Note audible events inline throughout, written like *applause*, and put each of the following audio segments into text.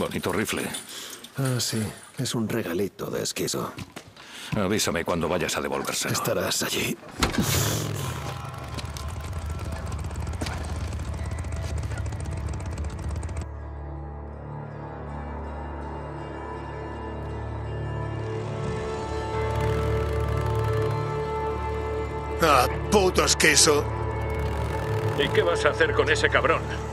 Bonito rifle. Ah, sí. Es un regalito de esquizo. Avísame cuando vayas a devolvérselo. Estarás allí. Ah, puto esquizo. ¿Y qué vas a hacer con ese cabrón?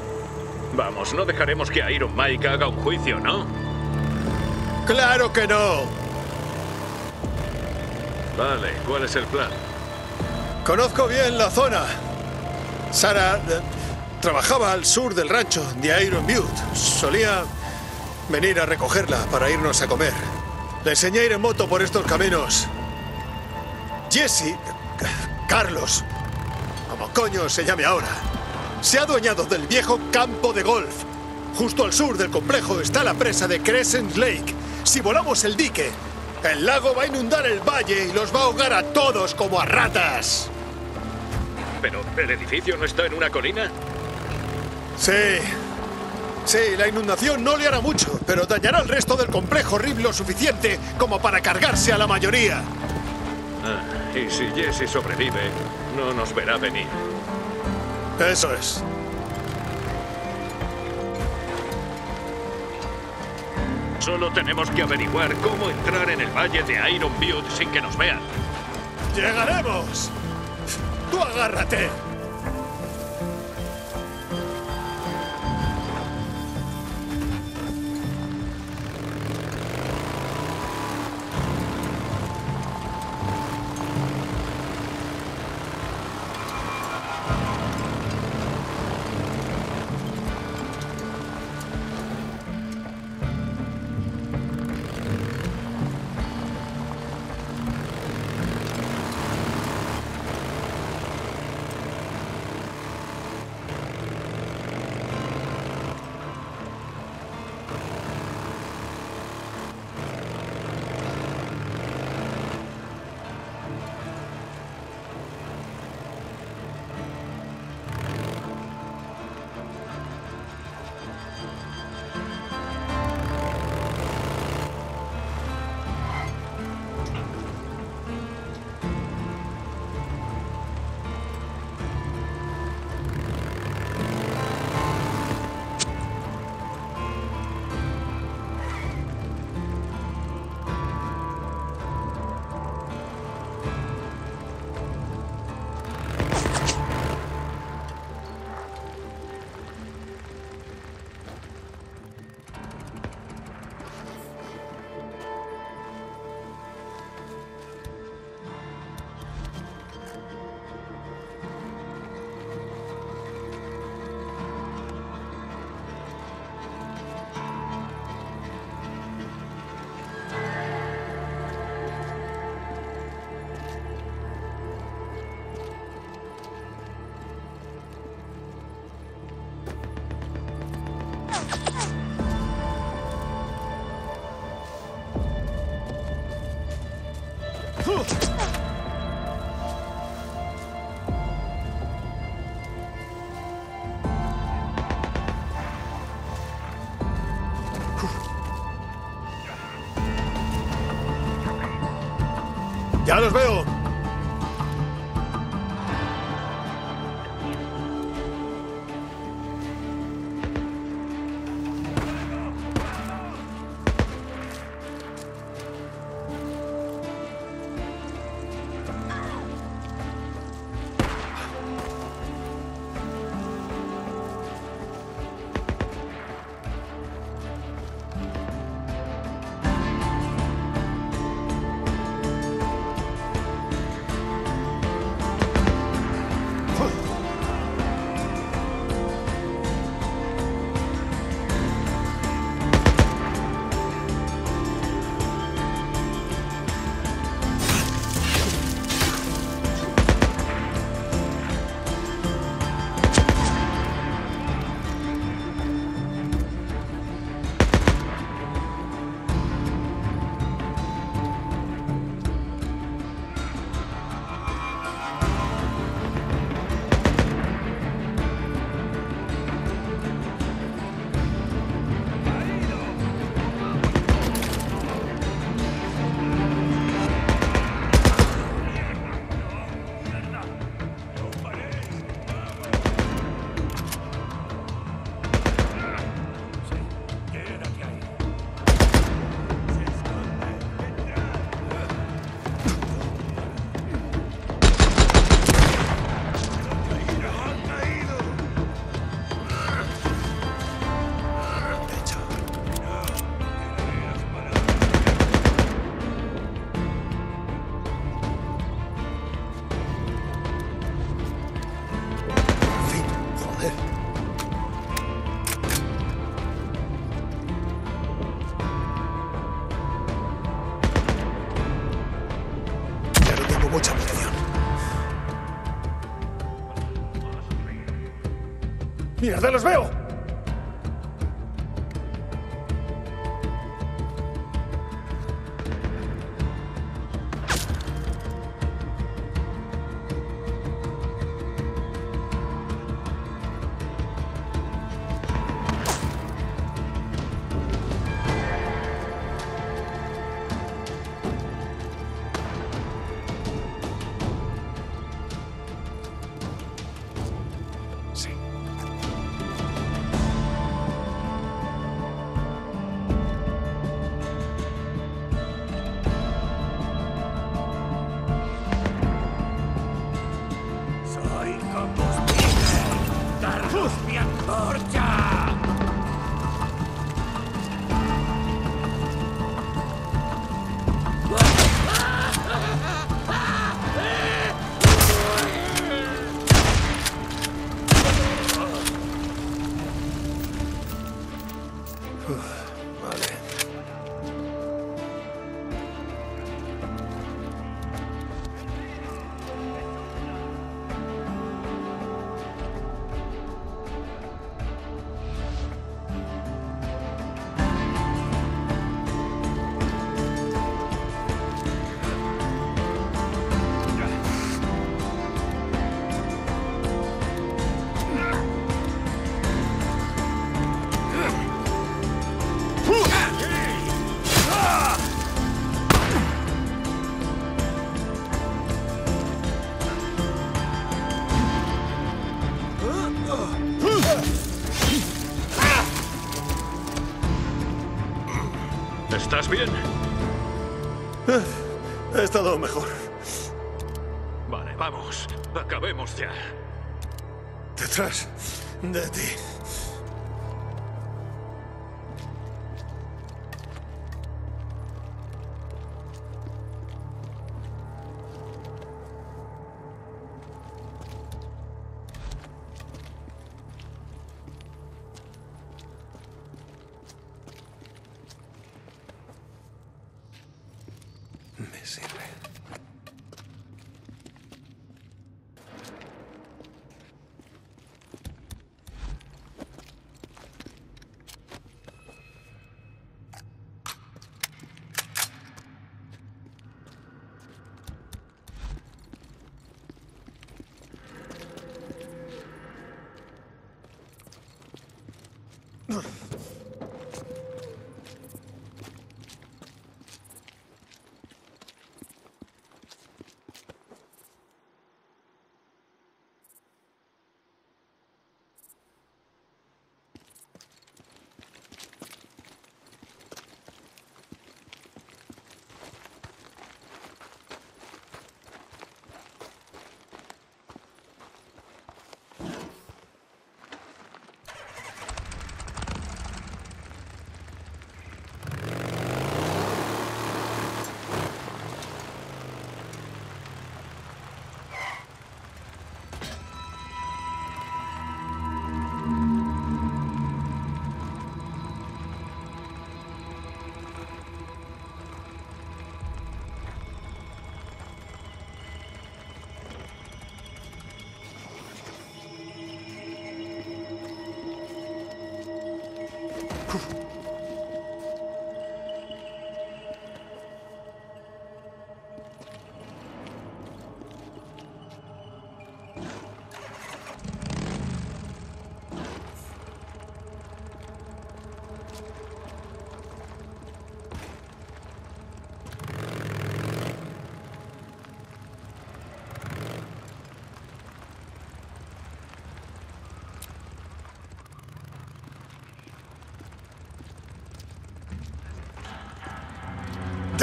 Vamos, no dejaremos que Iron Mike haga un juicio, ¿no? ¡Claro que no! Vale, ¿cuál es el plan? Conozco bien la zona. Sara eh, trabajaba al sur del rancho de Iron Butte. Solía venir a recogerla para irnos a comer. Le enseñé a ir en moto por estos caminos. Jesse, Carlos, como coño se llame ahora, se ha adueñado del viejo campo de golf. Justo al sur del complejo está la presa de Crescent Lake. Si volamos el dique, el lago va a inundar el valle y los va a ahogar a todos como a ratas. ¿Pero el edificio no está en una colina? Sí. Sí, la inundación no le hará mucho, pero dañará el resto del complejo horrible lo suficiente como para cargarse a la mayoría. Ah, y si Jesse sobrevive, no nos verá venir. Eso es. Solo tenemos que averiguar cómo entrar en el valle de Iron Butte sin que nos vean. ¡Llegaremos! ¡Tú agárrate! ¡Ya los veo! ¡Mierda, los veo! ¿Estás bien? He estado mejor. Vale, vamos. Acabemos ya. Detrás de ti.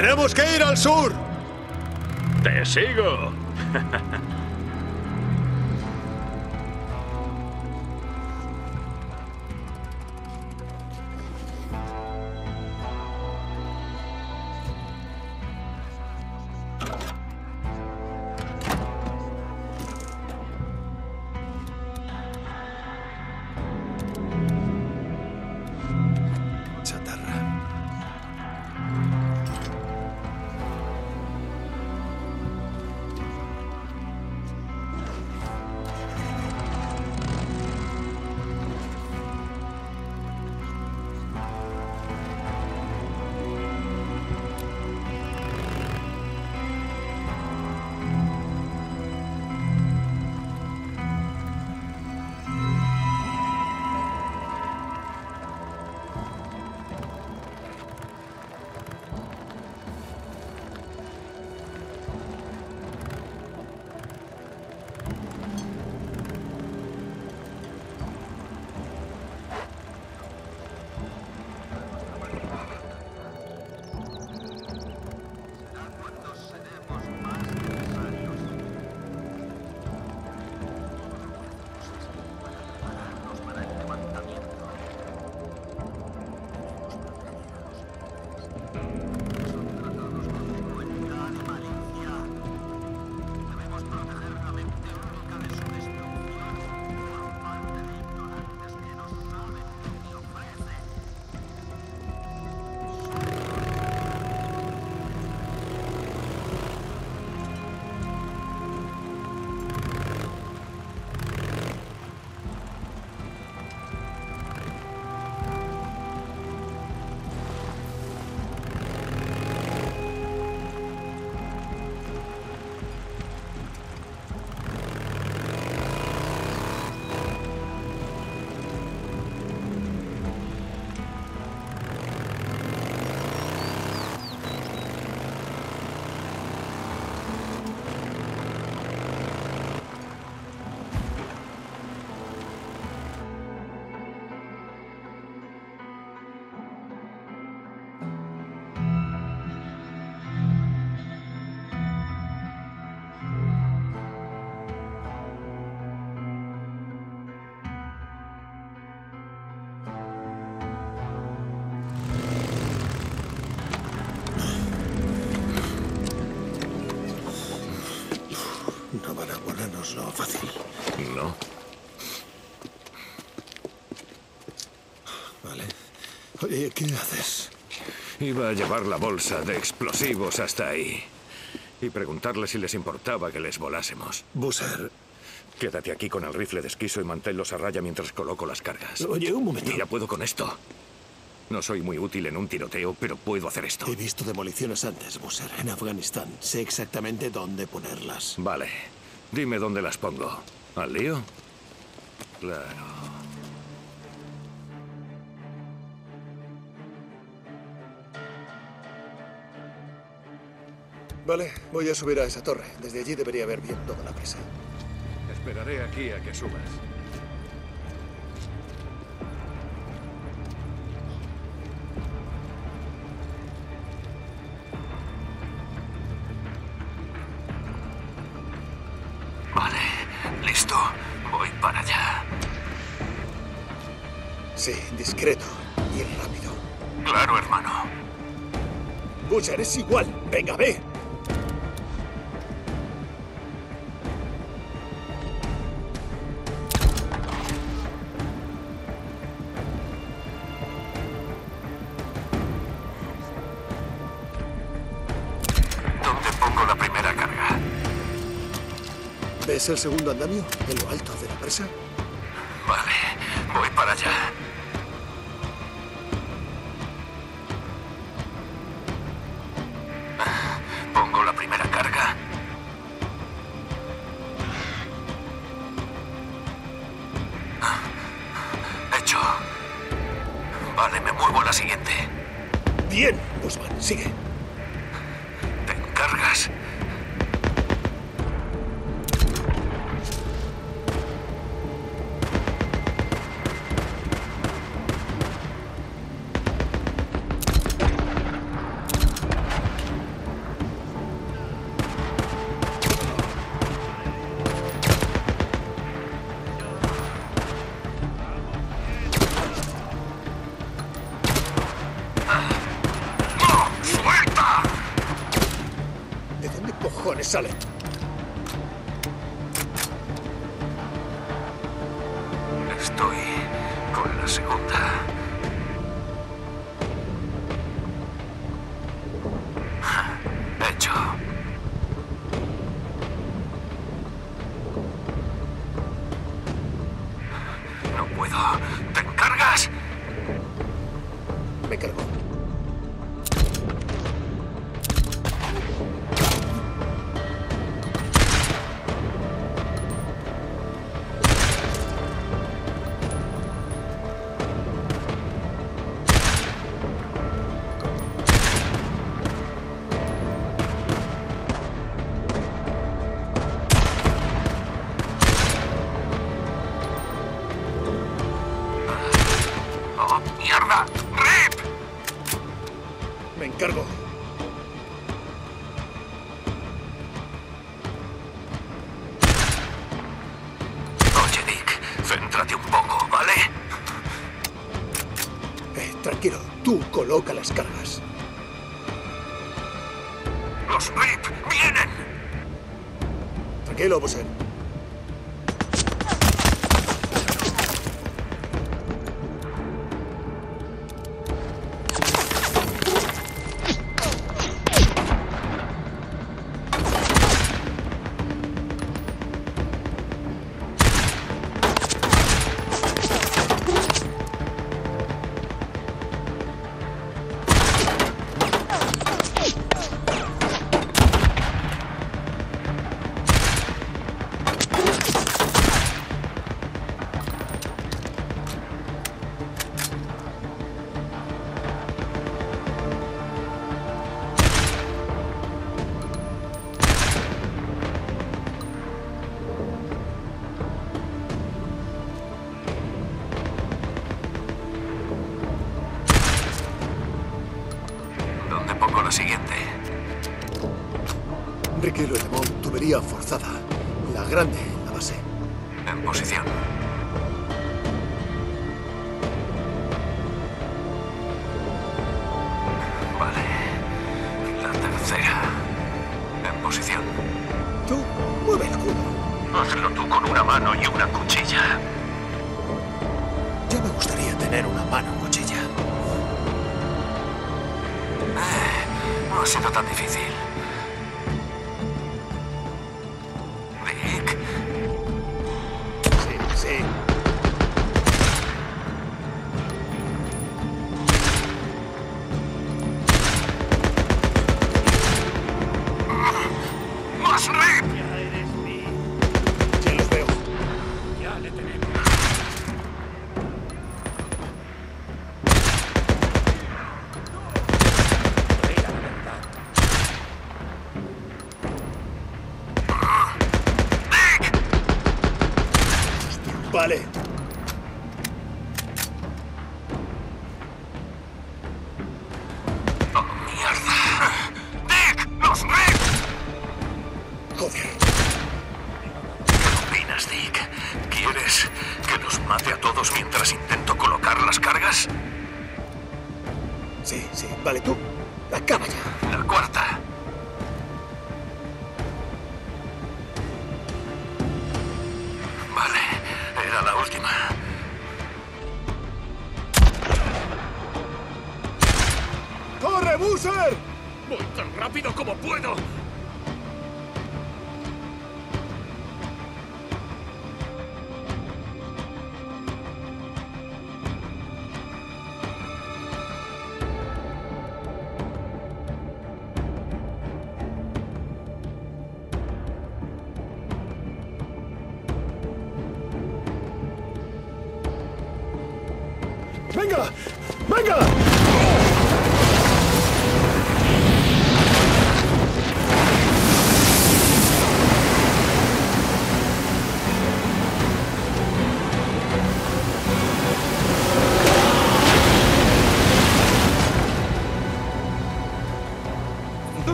¡Tenemos que ir al sur! ¡Te sigo! *laughs* Oye, ¿qué haces? Iba a llevar la bolsa de explosivos hasta ahí. Y preguntarle si les importaba que les volásemos. Busser. Quédate aquí con el rifle de esquizo y manténlos a raya mientras coloco las cargas. Oye, un momento. Ya puedo con esto. No soy muy útil en un tiroteo, pero puedo hacer esto. He visto demoliciones antes, Busser, en Afganistán. Sé exactamente dónde ponerlas. Vale. Dime dónde las pongo. ¿Al lío? Claro. Vale, voy a subir a esa torre. Desde allí debería ver bien toda la presa. Esperaré aquí a que subas. Andamio en lo alto de la presa? Cojones sale?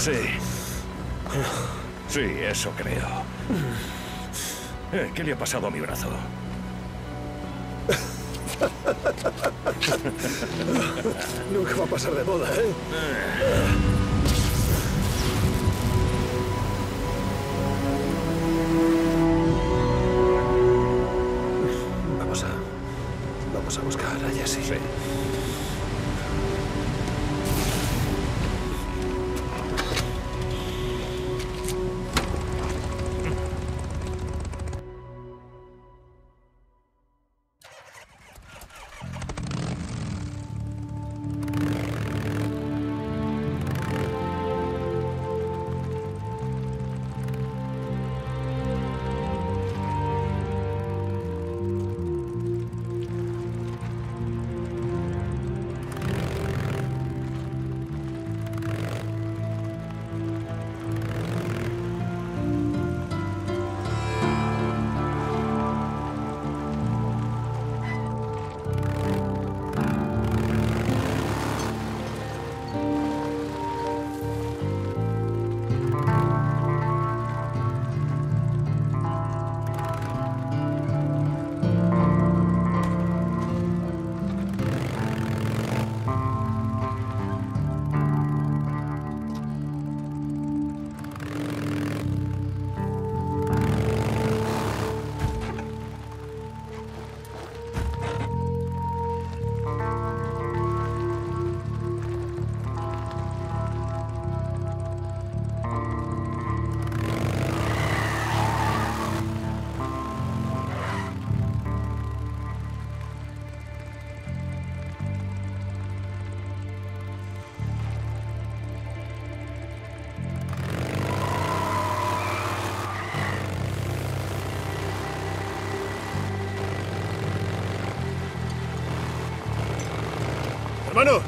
Sí. Sí, eso creo. Eh, ¿Qué le ha pasado a mi brazo? Nunca va a pasar de moda, ¿eh? Vamos a... Vamos a buscar a Jesse. Sí.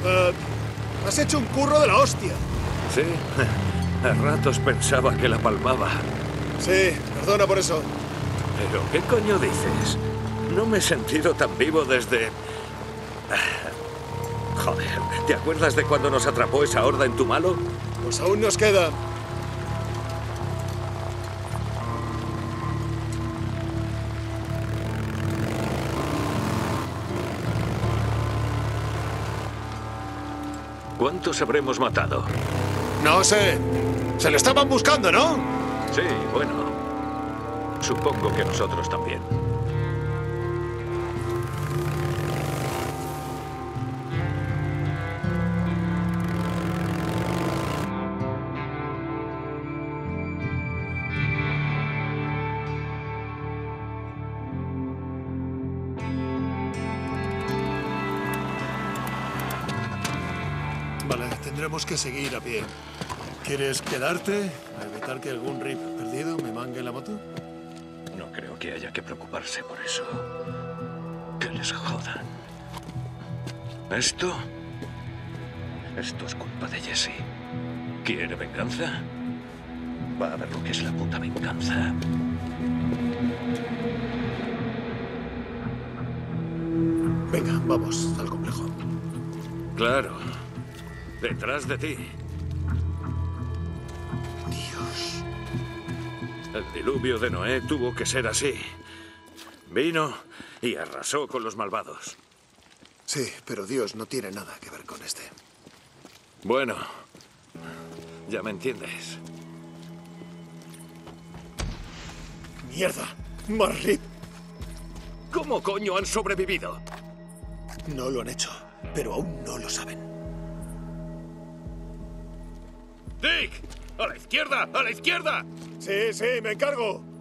Eh, has hecho un curro de la hostia. Sí. *laughs* A ratos pensaba que la palmaba. Sí, perdona por eso. Pero, ¿qué coño dices? No me he sentido tan vivo desde... *sighs* Joder, ¿te acuerdas de cuando nos atrapó esa horda en tu malo? Pues aún nos queda. ¿Cuántos habremos matado? No sé. Se lo estaban buscando, ¿no? Sí, bueno. Supongo que nosotros también. Que seguir a pie. ¿Quieres quedarte a evitar que algún rip perdido me mangue la moto? No creo que haya que preocuparse por eso. Que les jodan. ¿Esto? Esto es culpa de Jesse. ¿Quiere venganza? Va a ver lo que es la puta venganza. Venga, vamos al complejo. Claro. Detrás de ti. Dios. El diluvio de Noé tuvo que ser así. Vino y arrasó con los malvados. Sí, pero Dios no tiene nada que ver con este. Bueno, ya me entiendes. ¡Mierda! ¡Más rip! ¿Cómo coño han sobrevivido? No lo han hecho, pero aún no lo saben. ¡Dick! ¡A la izquierda! ¡A la izquierda! Sí, sí, me encargo.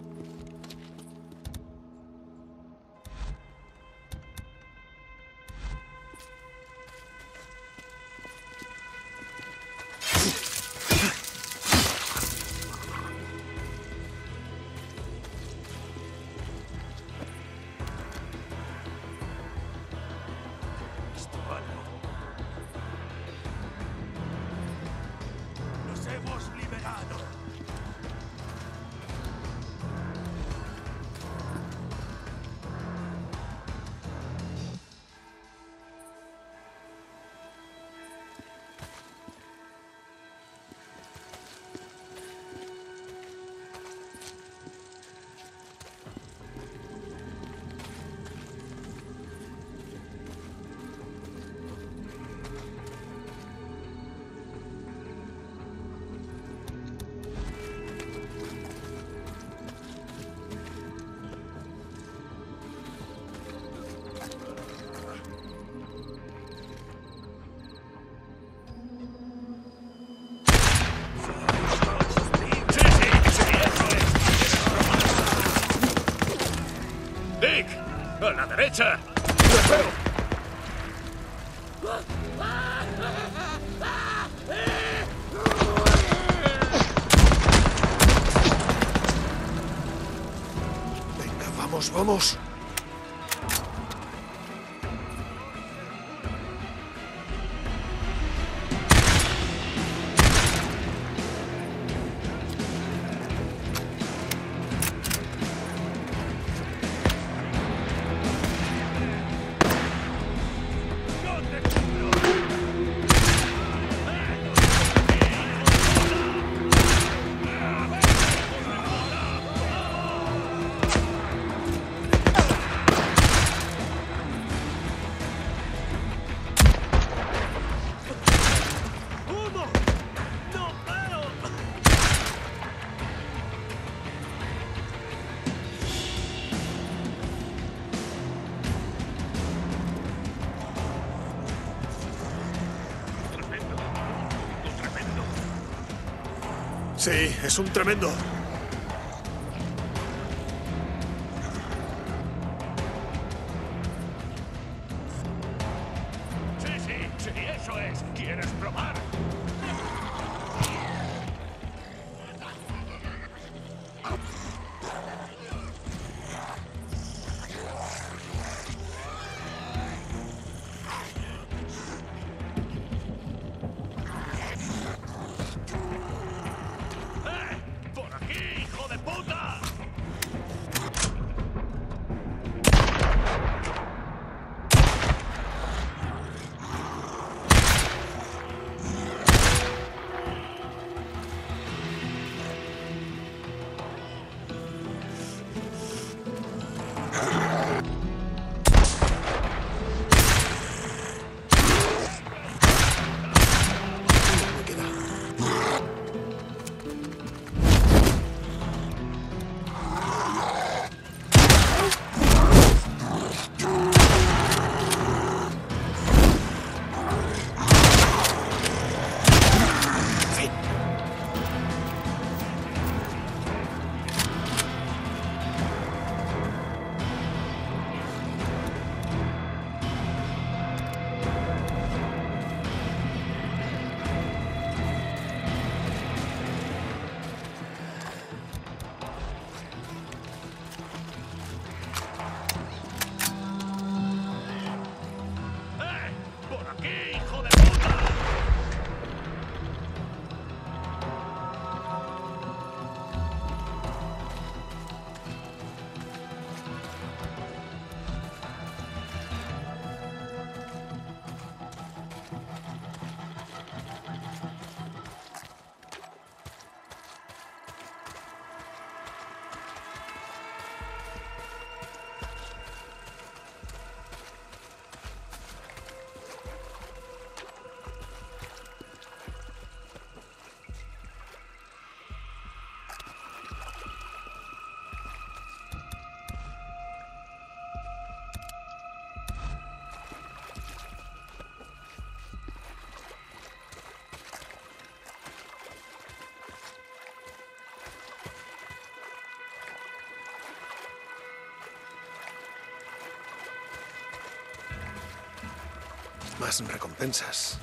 ¡Dick! ¡A la derecha! Venga, vamos, vamos. Sí, es un tremendo. Más recompensas.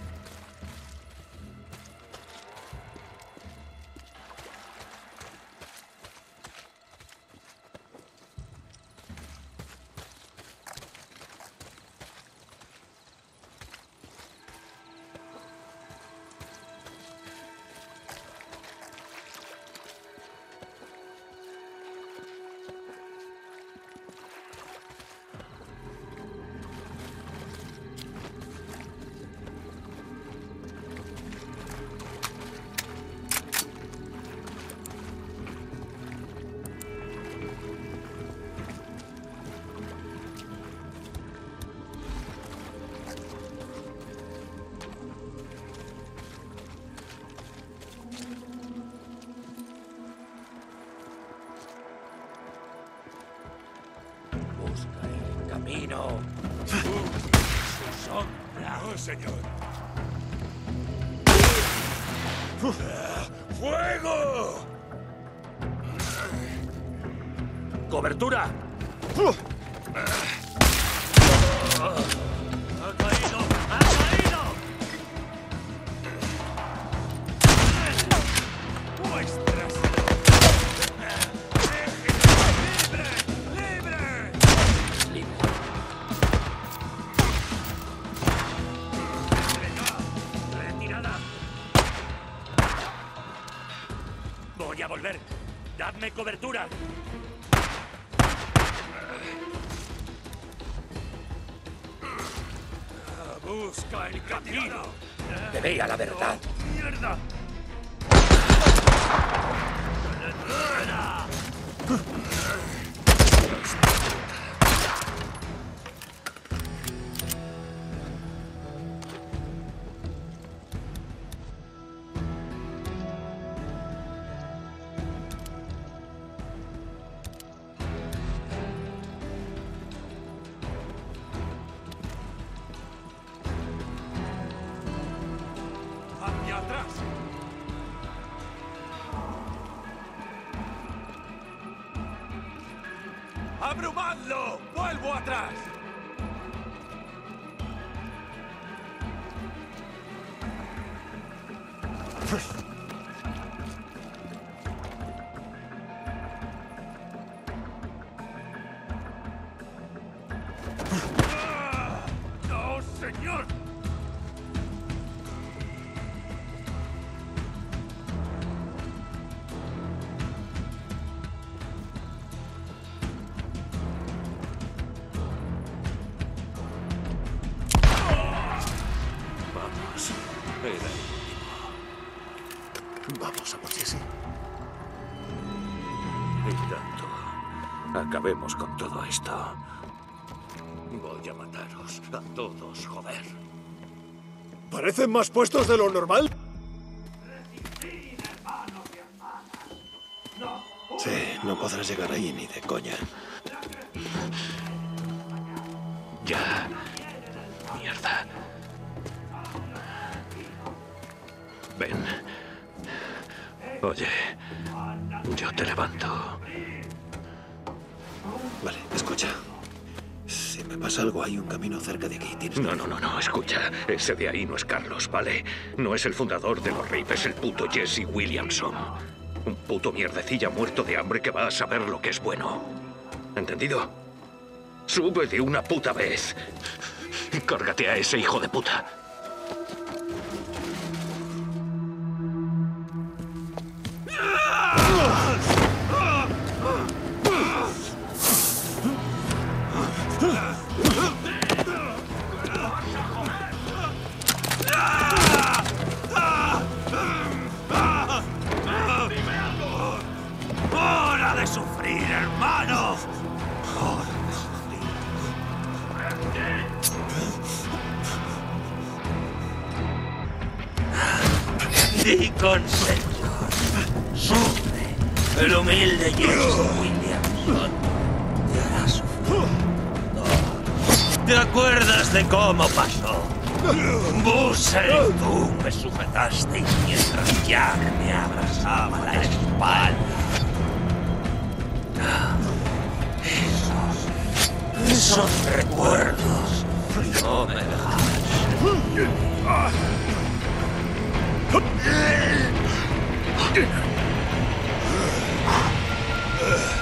¡Vuestras! Libre. ¡Retirada! Voy a volver. ¡Dadme cobertura! ¡Busca el camino! ¡Que vea la verdad! ¡Mierda! Acabemos con todo esto. Voy a mataros a todos, joder. ¿Parecen más puestos de lo normal? Sí, no podrás llegar ahí ni de coña. Ese de ahí no es Carlos, ¿vale? No es el fundador de los RIP, es el puto Jesse Williamson. Un puto mierdecilla muerto de hambre que va a saber lo que es bueno. ¿Entendido? Sube de una puta vez. Cárgate a ese hijo de puta. Consenso. Sufre. El humilde Jesse Williamson te hará sufrir. ¿Te acuerdas de cómo pasó? Busser, tú me sujetaste mientras Jack me abrazaba la espalda. Esos, esos recuerdos no me dejaban Ugh.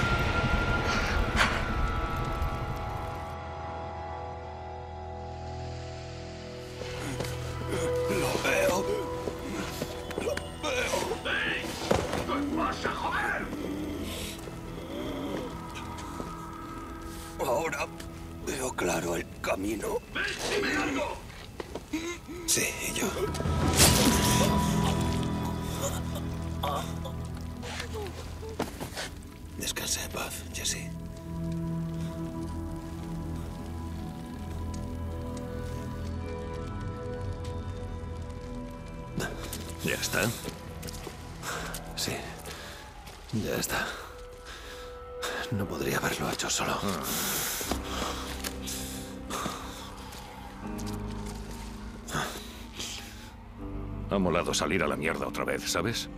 Salir a la mierda otra vez, ¿sabes?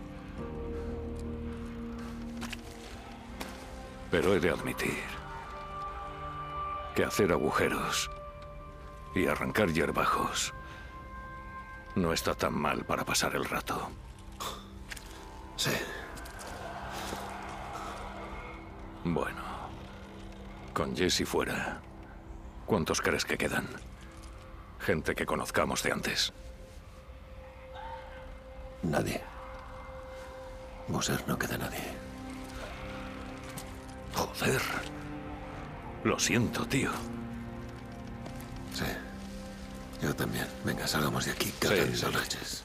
Pero he de admitir que hacer agujeros y arrancar hierbajos no está tan mal para pasar el rato. Sí, Bueno, con Jesse fuera, ¿cuántos crees que quedan? Gente que conozcamos de antes. Nadie. Moser no queda nadie. Joder. Lo siento, tío. Sí. Yo también. Venga, salgamos de aquí, cagando sí.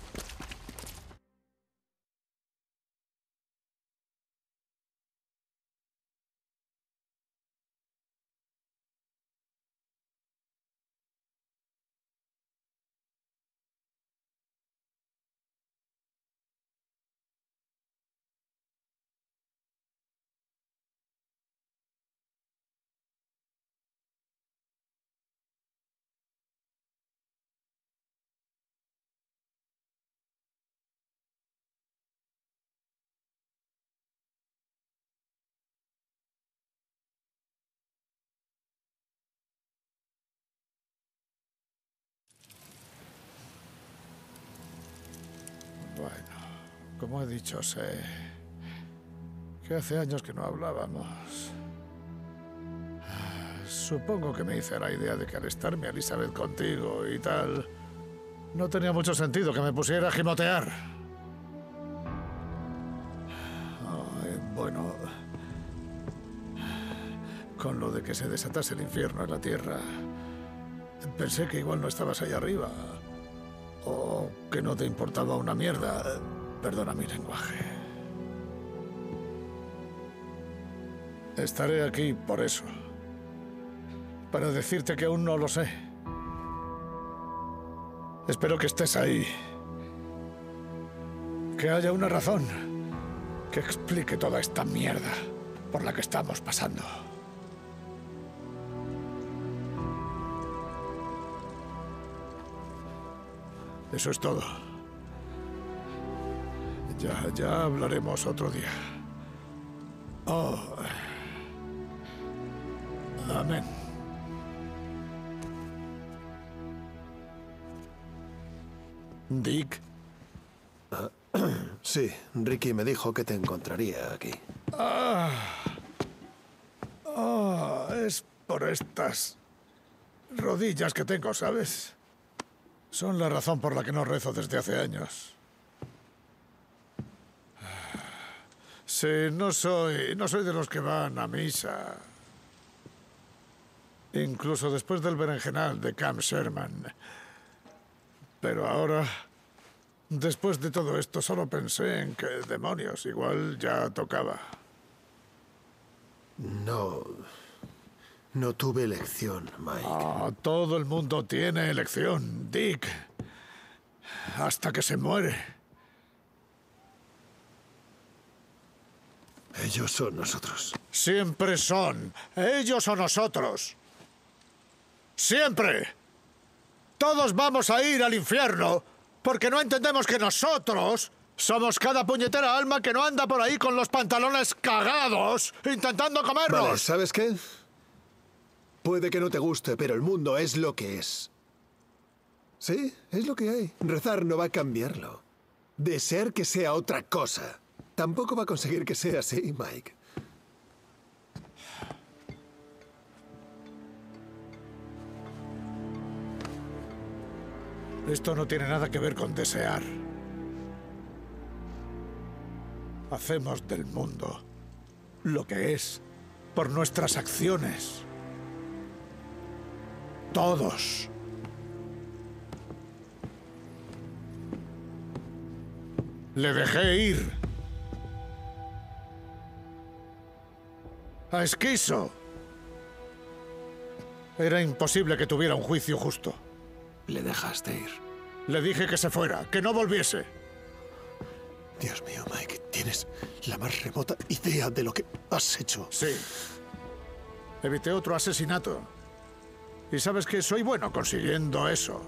Como he dicho, sé que hace años que no hablábamos. Supongo que me hice la idea de que al estar mi Elizabeth contigo y tal, no tenía mucho sentido que me pusiera a gimotear. Bueno, con lo de que se desatase el infierno en la tierra, pensé que igual no estabas ahí arriba. O que no te importaba una mierda. Perdona mi lenguaje. Estaré aquí por eso. Para decirte que aún no lo sé. Espero que estés ahí. Que haya una razón que explique toda esta mierda por la que estamos pasando. Eso es todo. Ya, ya hablaremos otro día. Oh. Amén. Dick, Sí, Ricky me dijo que te encontraría aquí. oh, es por estas rodillas que tengo, ¿sabes? Son la razón por la que no rezo desde hace años. Sí, no soy, no soy de los que van a misa. Incluso después del berenjenal de Cam Sherman. Pero ahora, después de todo esto, solo pensé en que, demonios, igual ya tocaba. No. No tuve elección, Mike. Ah, todo el mundo tiene elección, Dick. Hasta que se muere. Ellos son nosotros. Siempre son ellos o nosotros. Siempre. Todos vamos a ir al infierno porque no entendemos que nosotros somos cada puñetera alma que no anda por ahí con los pantalones cagados intentando comernos. Vale, ¿sabes qué? Puede que no te guste, pero el mundo es lo que es. Sí, es lo que hay. Rezar no va a cambiarlo. Desear que sea otra cosa. Tampoco va a conseguir que sea así, Mike. Esto no tiene nada que ver con desear. Hacemos del mundo lo que es por nuestras acciones. Todos. Le dejé ir. A Esquizo. Era imposible que tuviera un juicio justo. Le dejaste ir. Le dije que se fuera, que no volviese. Dios mío, Mike, tienes la más remota idea de lo que has hecho. Sí. Evité otro asesinato. Y sabes que soy bueno consiguiendo eso.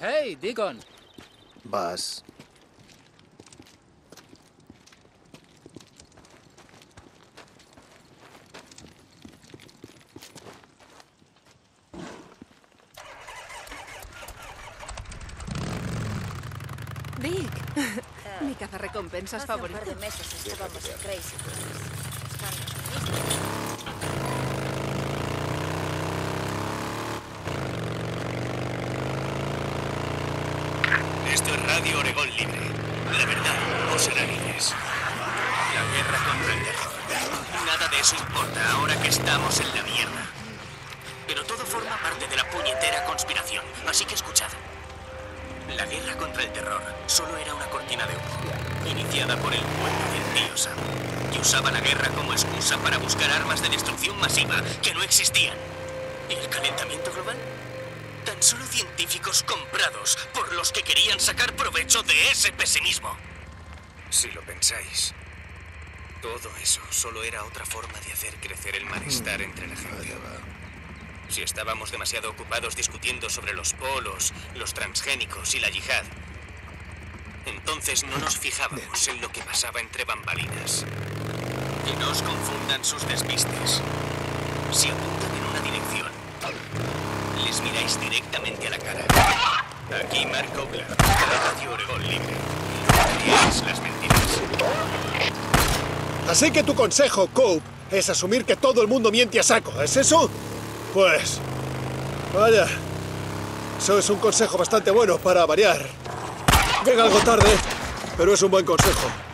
¡Hey, Deacon! Vas. Vic, *laughs* mi cazarrecompensas Hace un favorito. par de meses estábamos en Crazy Places, buscando Esto es Radio Oregón Libre. La verdad os será libres. La guerra contra el terror. Nada de eso importa ahora que estamos en la mierda. Pero todo forma parte de la puñetera conspiración, así que escuchad. La guerra contra el terror solo era una cortina de humo, iniciada por el pueblo del tío Sam, que usaba la guerra como excusa para buscar armas de destrucción masiva que no existían. ¿Y el calentamiento global? Tan solo científicos comprados por los que querían sacar provecho de ese pesimismo. Si lo pensáis, todo eso solo era otra forma de hacer crecer el malestar entre la gente. Si estábamos demasiado ocupados discutiendo sobre los polos, los transgénicos y la yihad, entonces no nos fijábamos en lo que pasaba entre bambalinas. Que no os confundan sus despistes. Si apuntan en una dirección, les miráis directamente a la cara. Aquí de la Radio Oregón Libre. Creáis mentiras. Así que tu consejo, Cope, es asumir que todo el mundo miente a saco, ¿es eso? Pues... Vaya. Eso es un consejo bastante bueno para variar. Llega algo tarde, pero es un buen consejo.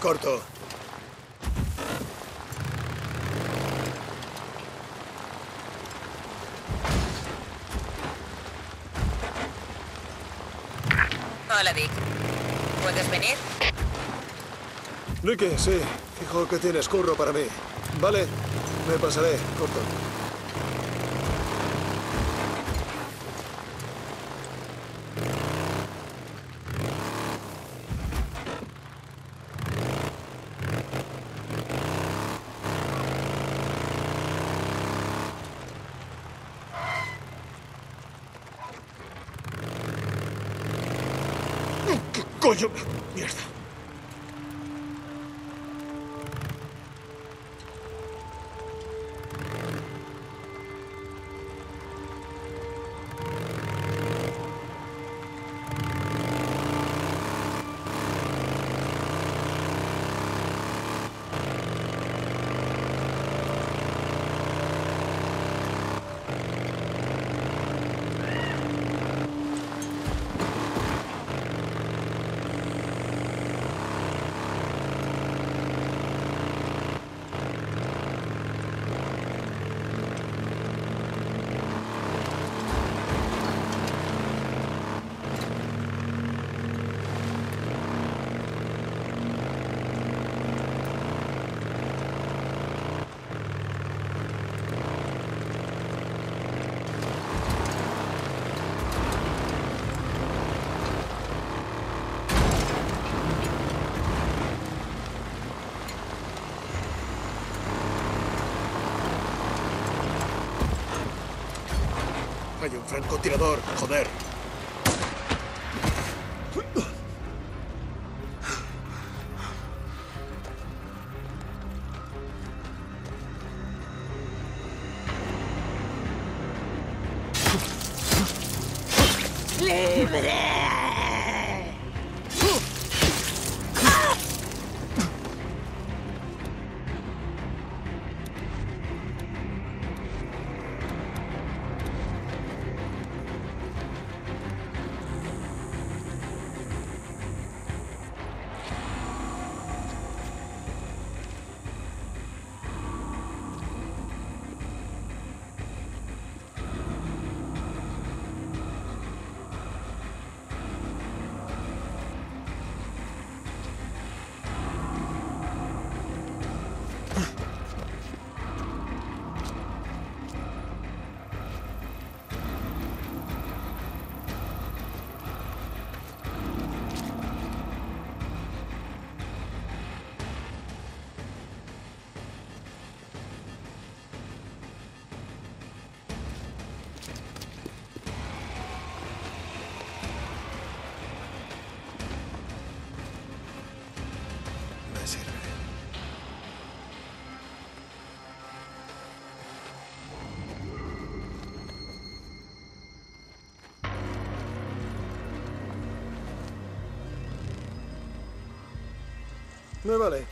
Corto. Hola, Dick. ¿Puedes venir? Nicky, sí. Dijo que tienes curro para mí. Vale, me pasaré, corto. un francotirador, joder. Mirelli.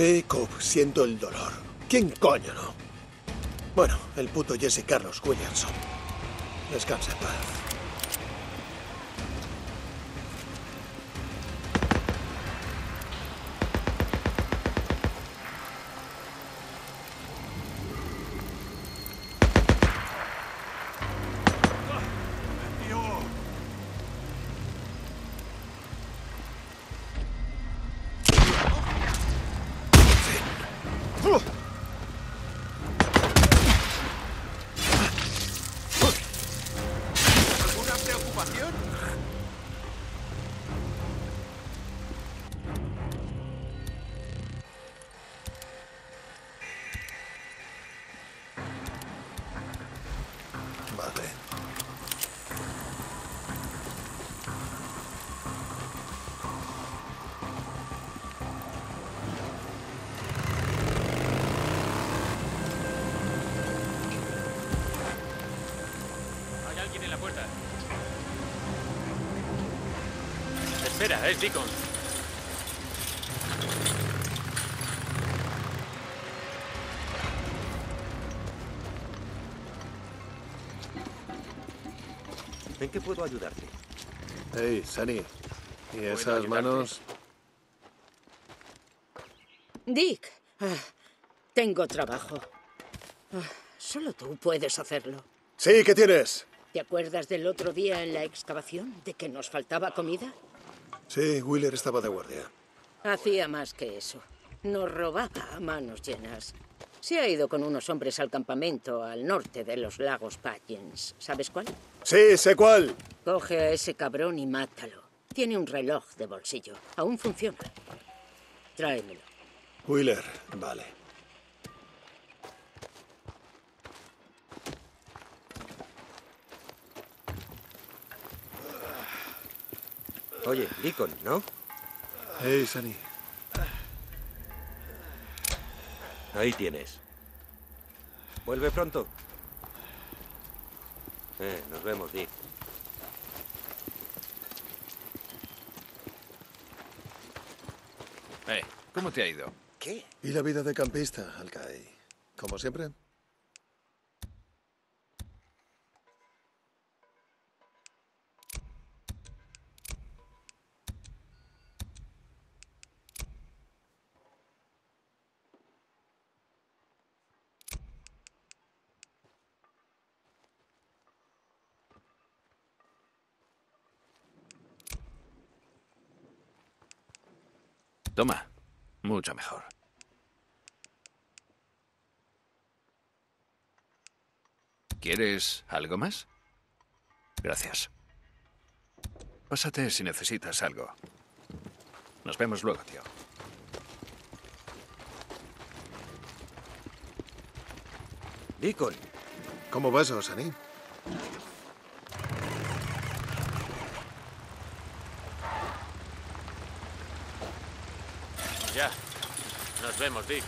Sí, Coop, siento el dolor. ¿Quién coño no? Bueno, el puto Jesse Carlos Williamson. Descansa paz. Deacon. ¿En qué puedo ayudarte? Hey, Sunny. ¿Y esas manos? Dick, ah, tengo trabajo. Ah, solo tú puedes hacerlo. Sí, ¿qué tienes? ¿Te acuerdas del otro día en la excavación de que nos faltaba comida? Sí, Wheeler estaba de guardia. Hacía más que eso. Nos robaba a manos llenas. Se ha ido con unos hombres al campamento al norte de los lagos Pagins. ¿Sabes cuál? Sí, sé cuál. Coge a ese cabrón y mátalo. Tiene un reloj de bolsillo. Aún funciona. Tráemelo. Wheeler, vale. Oye, Deacon, ¿no? Hey, Sunny. Ahí tienes. Vuelve pronto. Eh, nos vemos, Dick. Eh, ¿cómo te ha ido? ¿Qué? ¿Y la vida de campista, Alcaí? ¿Como siempre? Toma, mucho mejor. ¿Quieres algo más? Gracias. Pásate si necesitas algo. Nos vemos luego, tío. Deacon, ¿Cómo vas, Sunny? Ya. Nos vemos, Dick.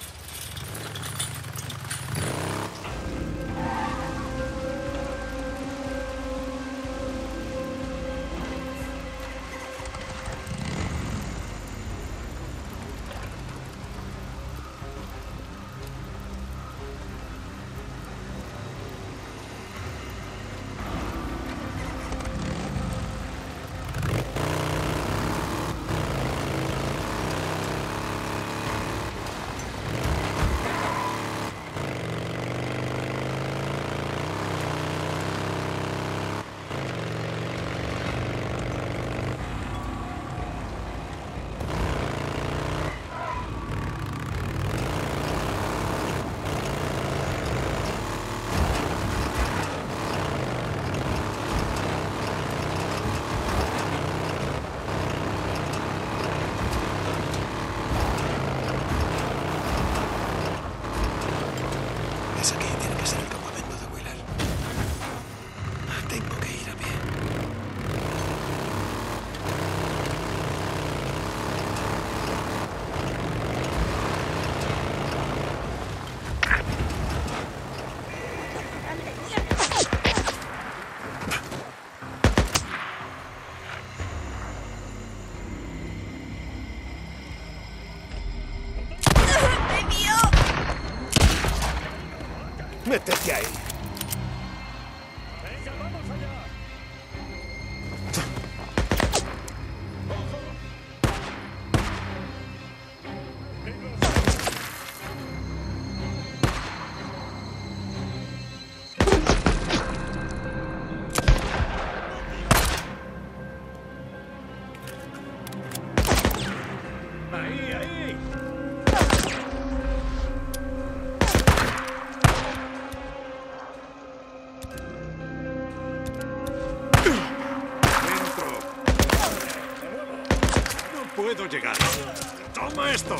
esto?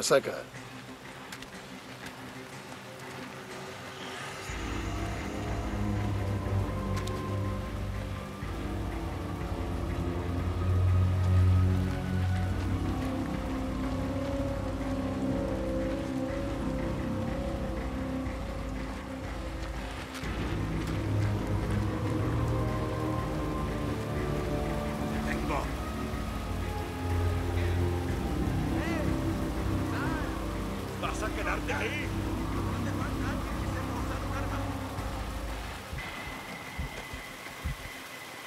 la saca.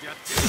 やってる。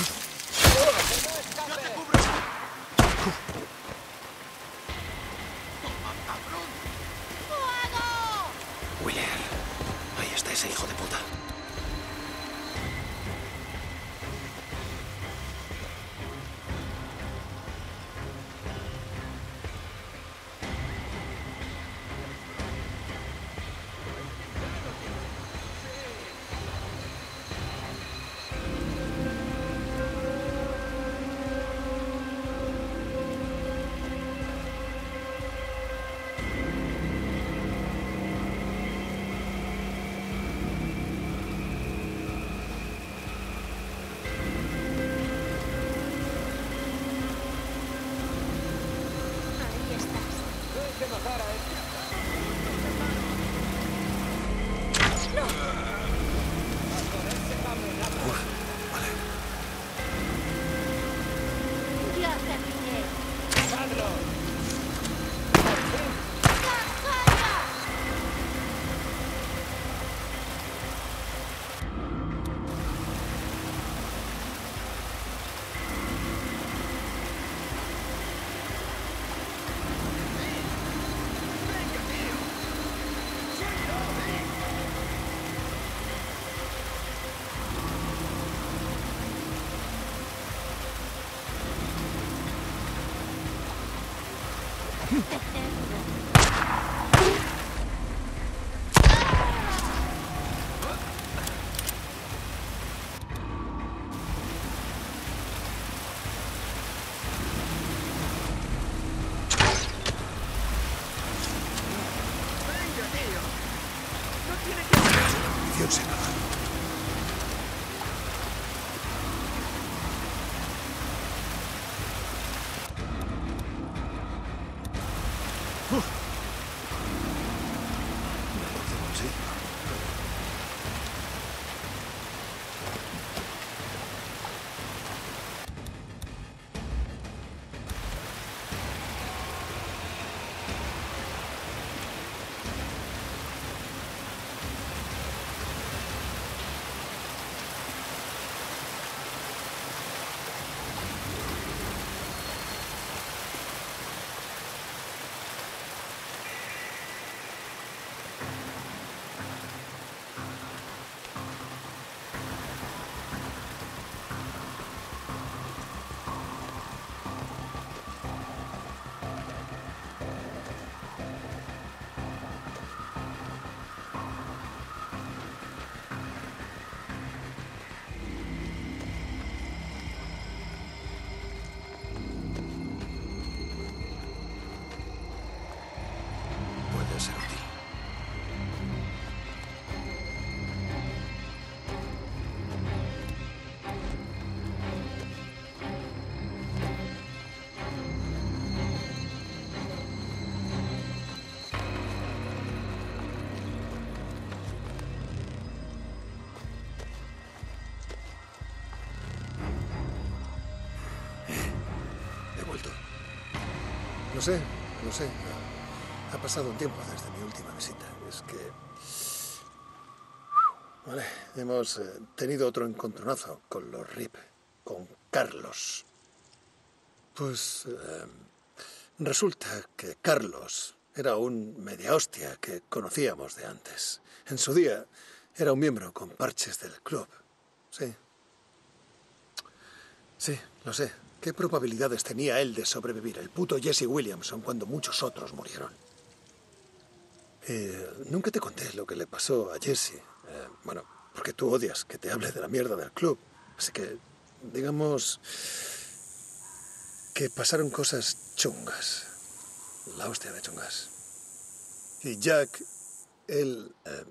Pasado un tiempo desde mi última visita. Es que... Vale, hemos eh, tenido otro encontronazo con los RIP, con Carlos. Pues eh, resulta que Carlos era un media hostia que conocíamos de antes. En su día era un miembro con parches del club. Sí. Sí, lo sé. ¿Qué probabilidades tenía él de sobrevivir, el puto Jesse Williamson, cuando muchos otros murieron? Eh, nunca te conté lo que le pasó a Jesse. Eh, bueno, porque tú odias que te hable de la mierda del club. Así que, digamos, que pasaron cosas chungas. La hostia de chungas. Y Jack, él, eh,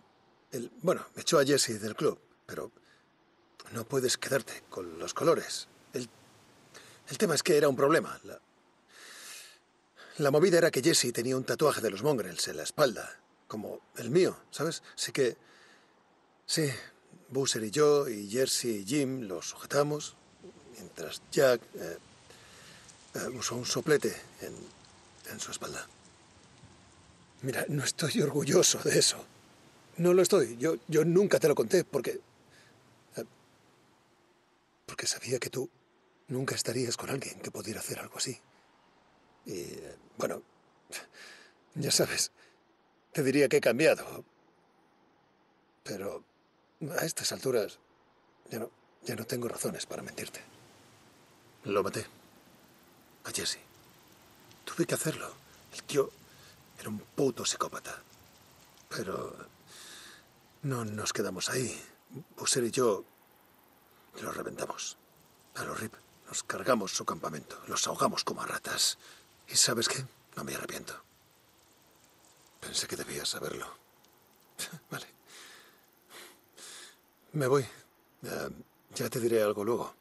él, bueno, echó a Jesse del club, pero no puedes quedarte con los colores. El, el tema es que era un problema. La, la movida era que Jesse tenía un tatuaje de los mongrels en la espalda, como el mío, ¿sabes? Así que, sí, Boozer y yo y Jersey y Jim lo sujetamos, mientras Jack eh, eh, usó un soplete en, en su espalda. Mira, no estoy orgulloso de eso. No lo estoy. Yo, yo nunca te lo conté porque... eh, Porque sabía que tú nunca estarías con alguien que pudiera hacer algo así. Y, bueno, ya sabes, te diría que he cambiado. Pero a estas alturas ya no, tengo razones para mentirte. Lo maté. A Jesse. Tuve que hacerlo. El tío era un puto psicópata. Pero no nos quedamos ahí. Busser y yo lo reventamos. A los RIP. Nos cargamos su campamento. Los ahogamos como a ratas. ¿Y sabes qué? No me arrepiento. Pensé que debías saberlo. *laughs* vale. Me voy. Ya te diré algo luego.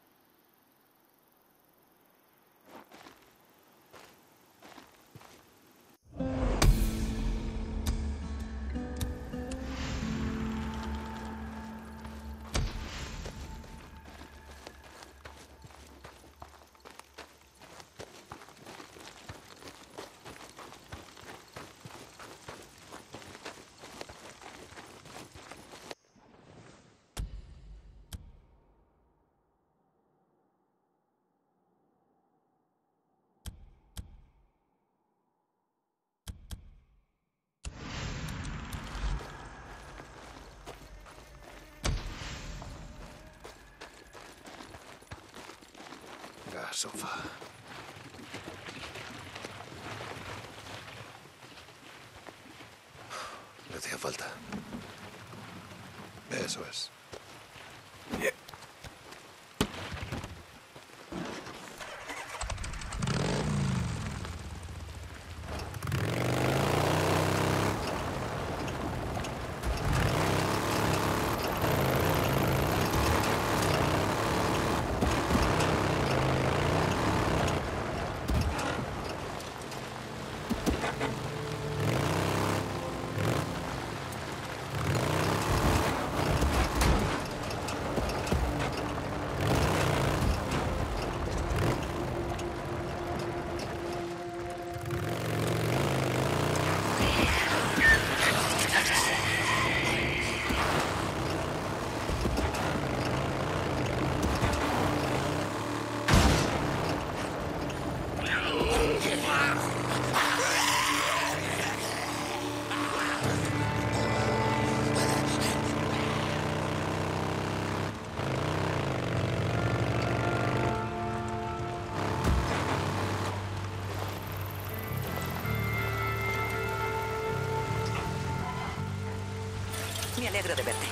Alegro de verte.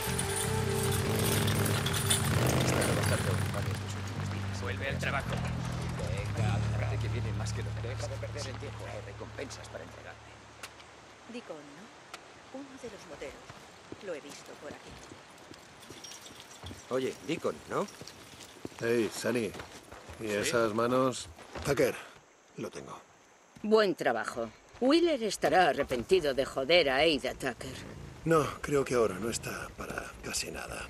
Está trabajando en varios de sus últimos días. Vuelve al trabajo. Venga, parece que viene más que lo que Deja de perder el tiempo. Hay recompensas para entregarte. Deacon, ¿no? Uno de los modelos. Lo he visto por aquí. Oye, Deacon, ¿no? Hey, Sunny. ¿Y esas manos? Tucker, lo tengo. Buen trabajo. Wheeler estará arrepentido de joder a Ada Tucker. No, creo que ahora no está para casi nada.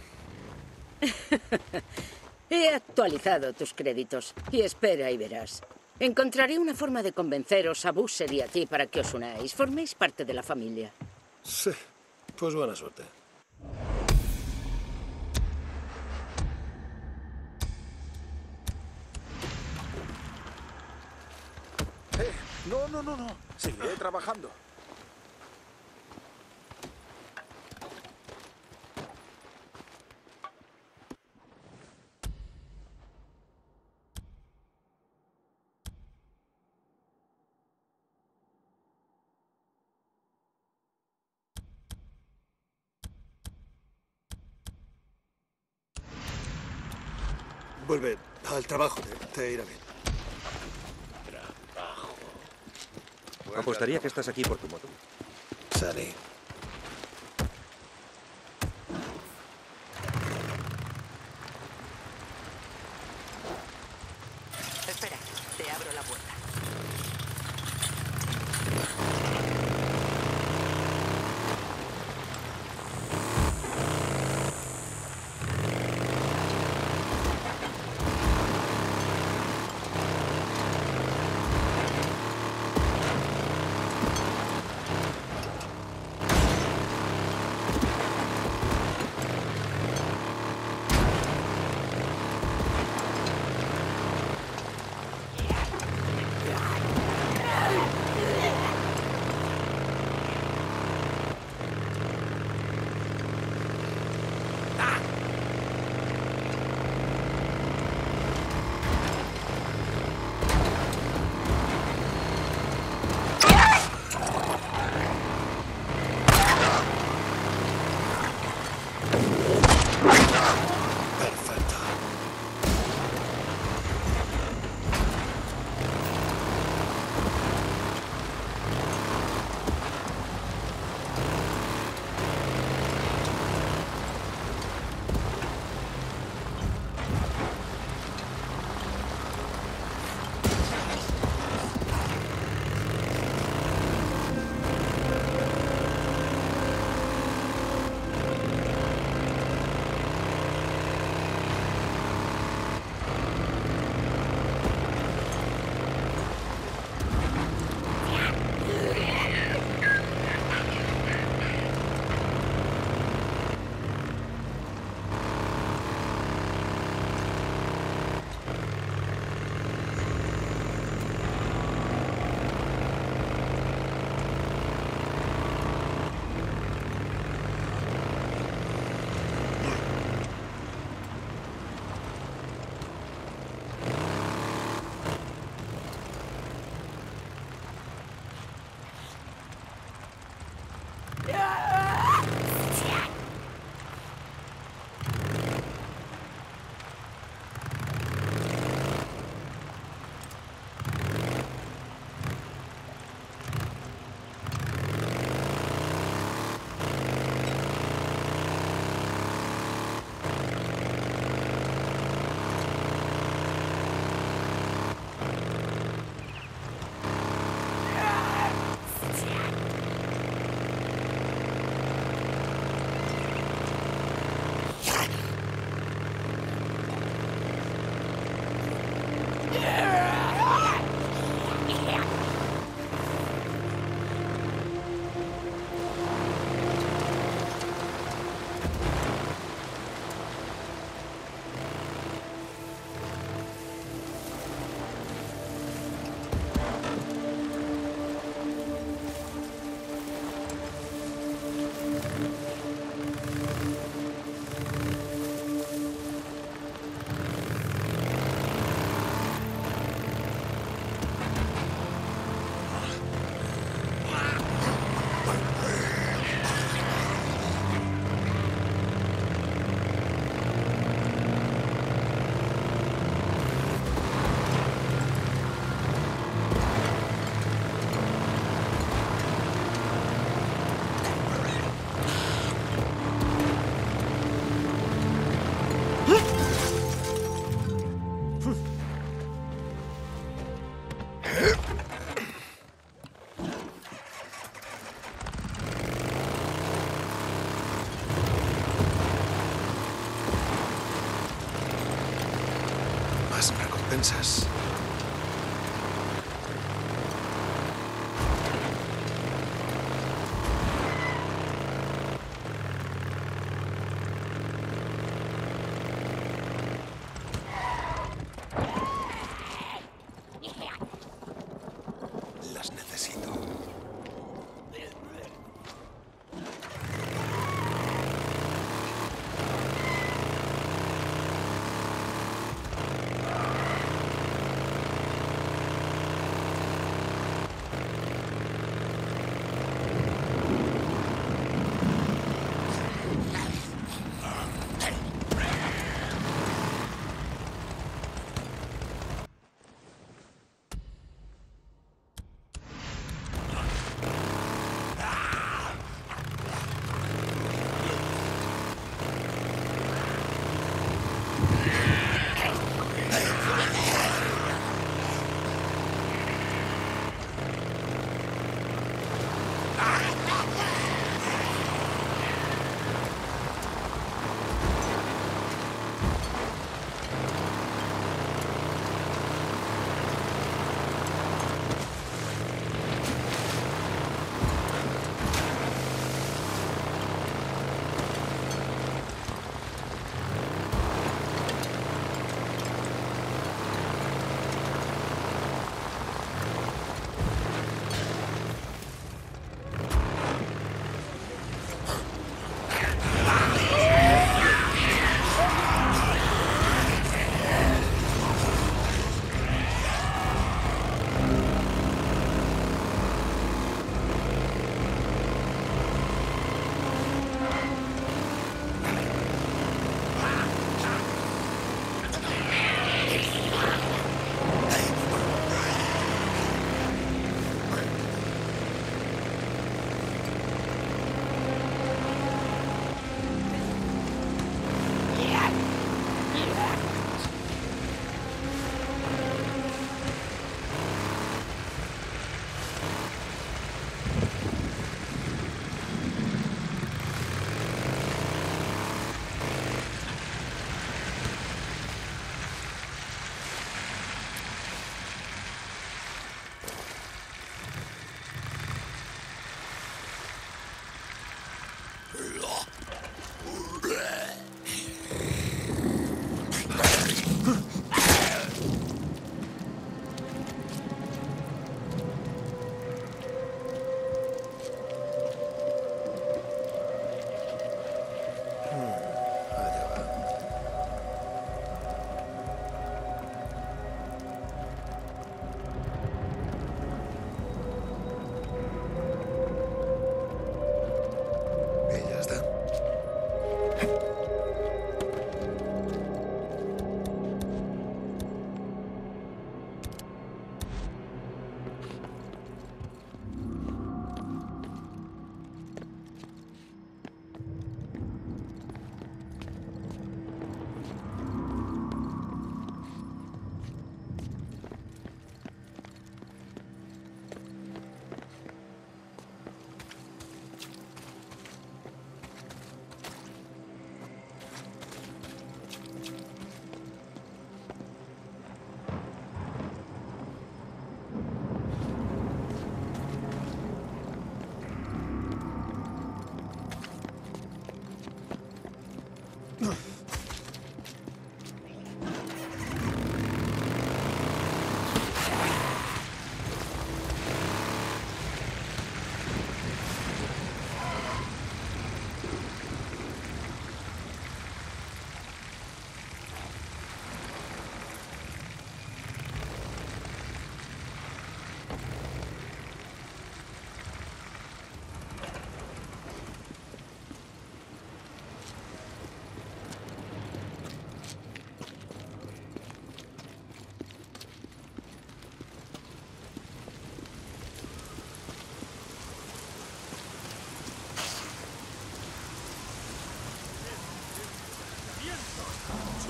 *laughs* He actualizado tus créditos y espera y verás. Encontraré una forma de convenceros a Busser y a ti para que os unáis. Forméis parte de la familia. Sí, pues buena suerte. Eh, no, no, no, no. Seguiré trabajando. Vuelve al trabajo, te, te irá bien. Apostaría que estás aquí por tu moto. Sally. Más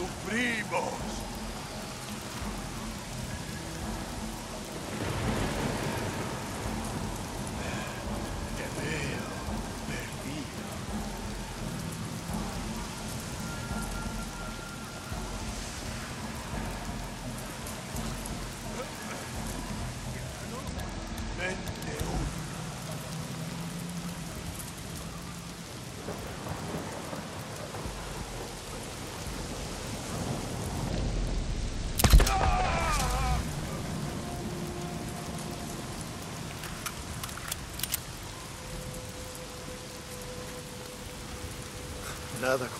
Sufrimos. Te veo perdido. Mente uno. Nada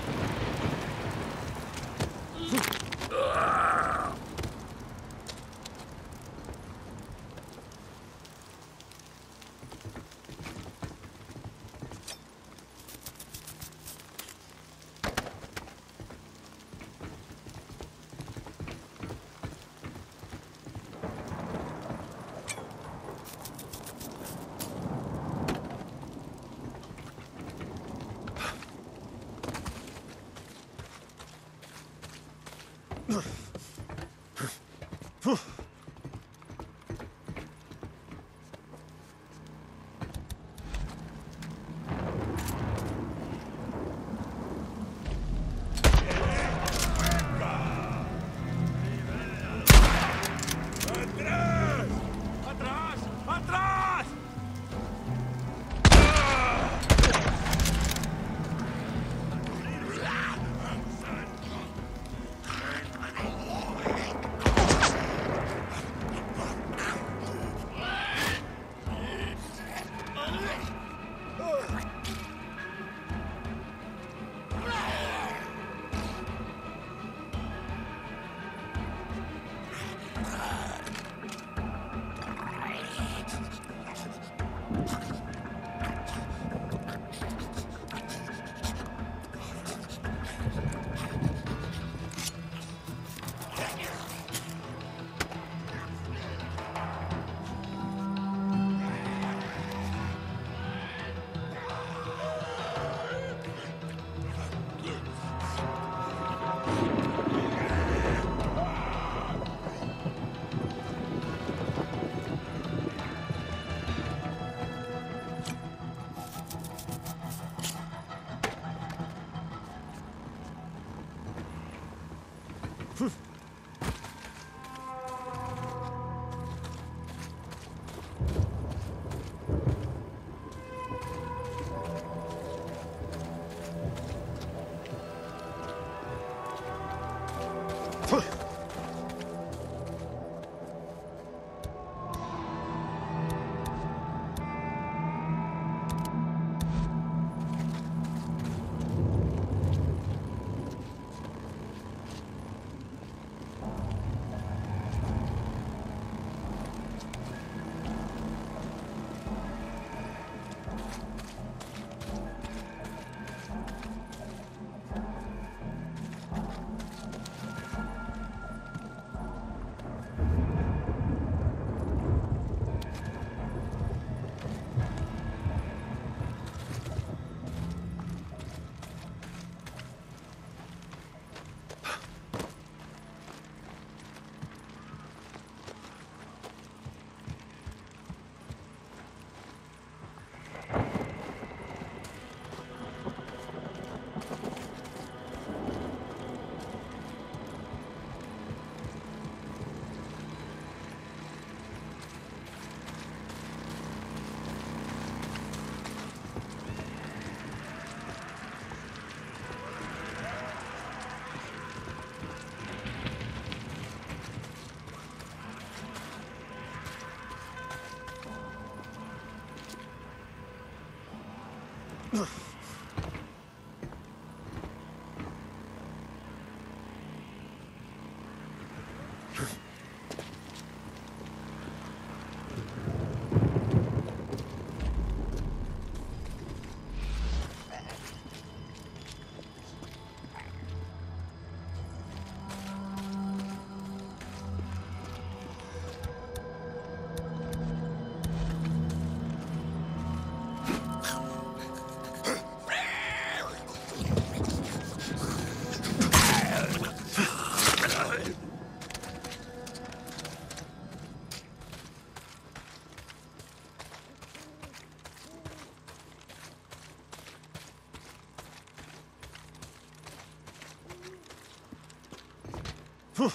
走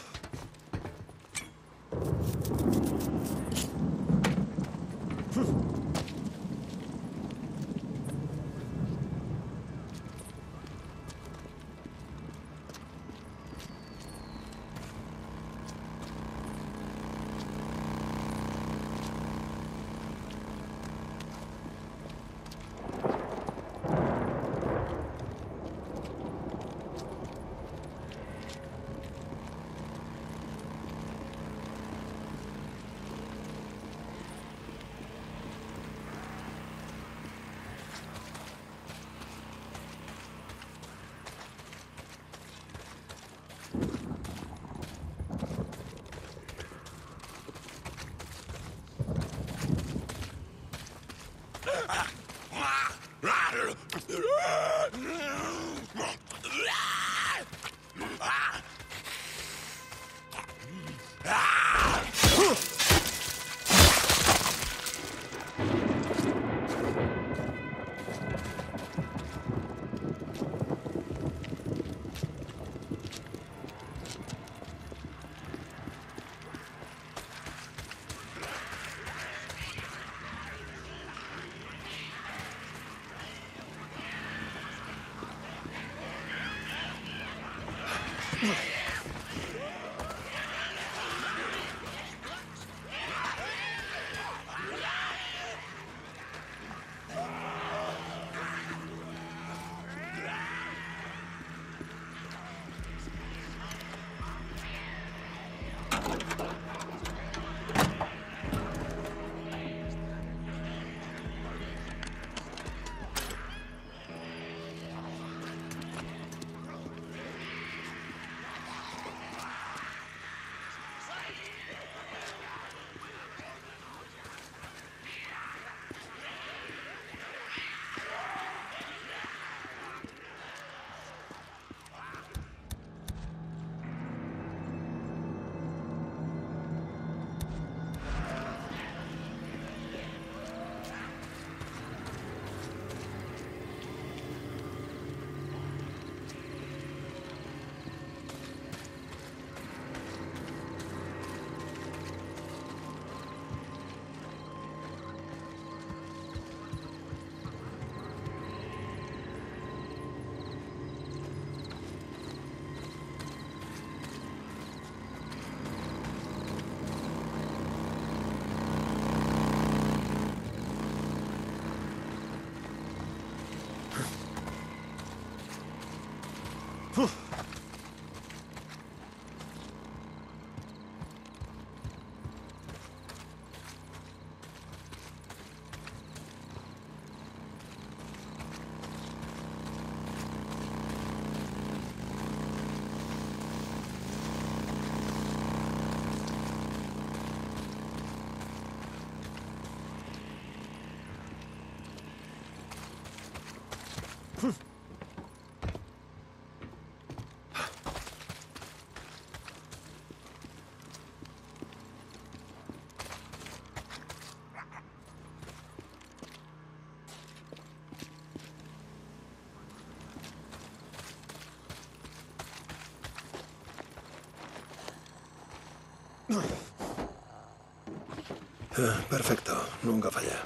Ah, Perfecto, nunca falla.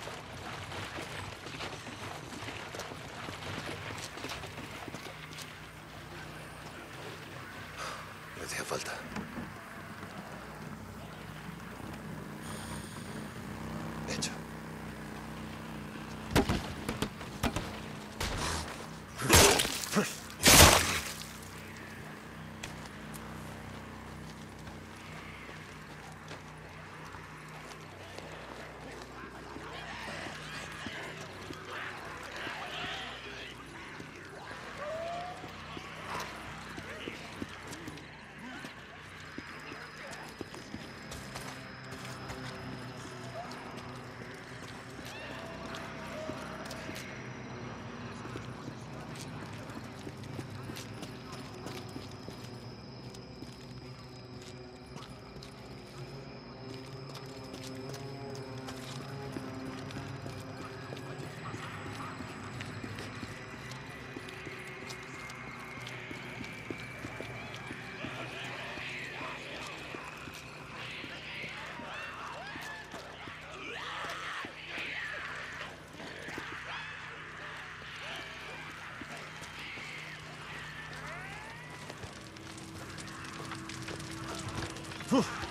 そ。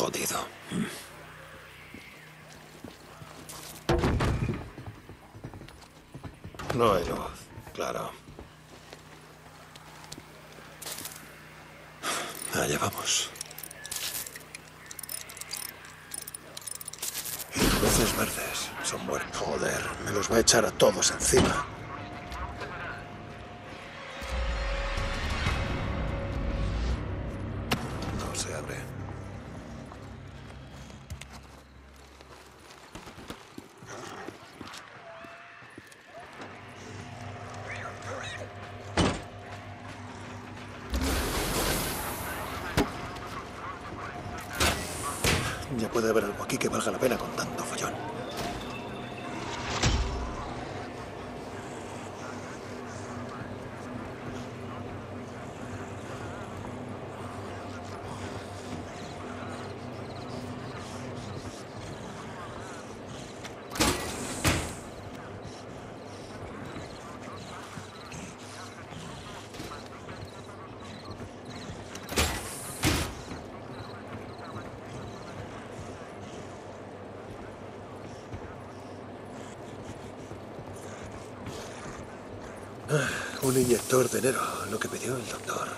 Jodido. No hay luz, claro. Allá vamos. Luces verdes. Son buenos. Joder, me los va a echar a todos encima. No se abre. Ya puede haber algo aquí que valga la pena con tanto follón. Ah, Un inyector de enero, lo que pidió el doctor.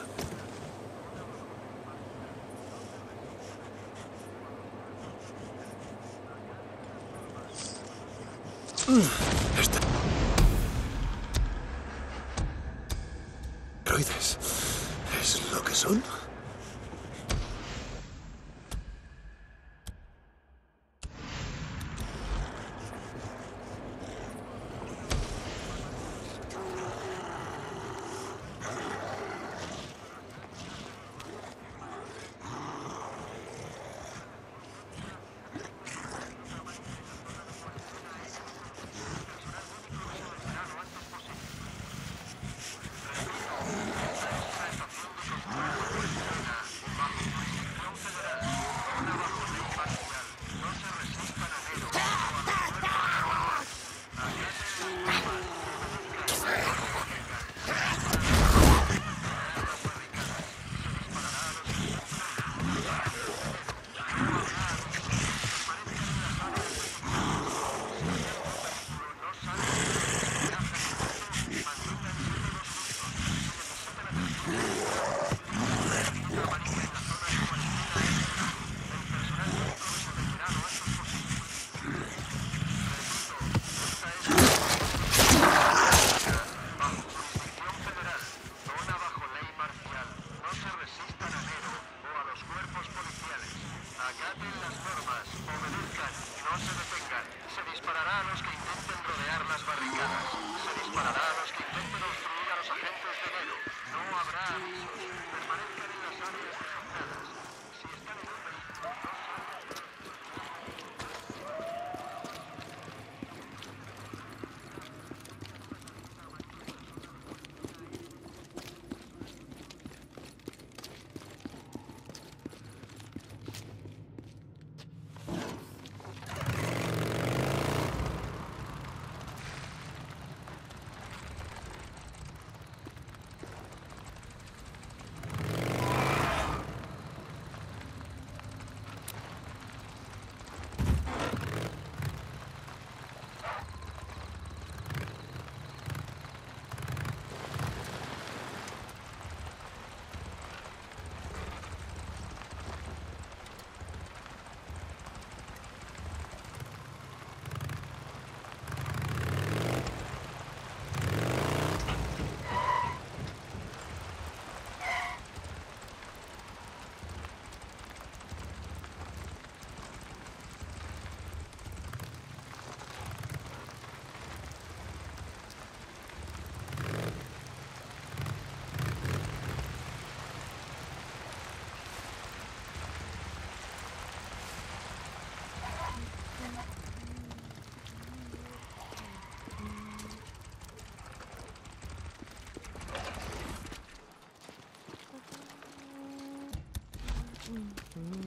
Yeah.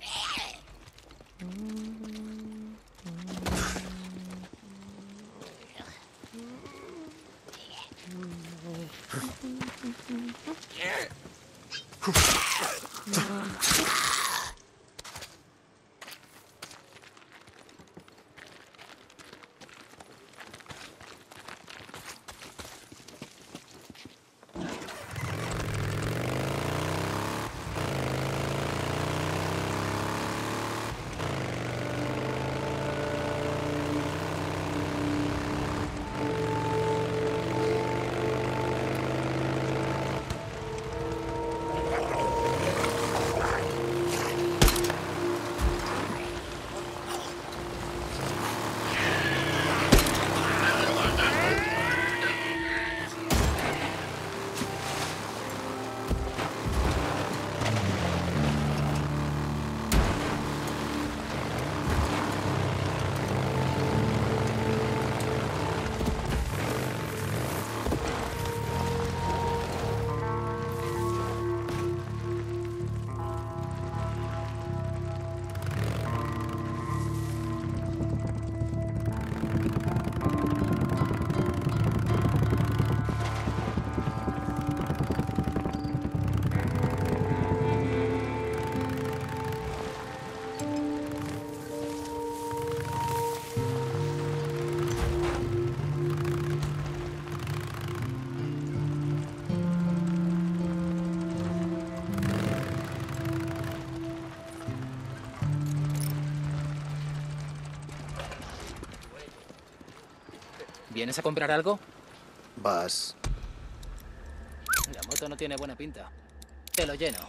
¿Vienes a comprar algo? Vas. La moto no tiene buena pinta. Te lo lleno.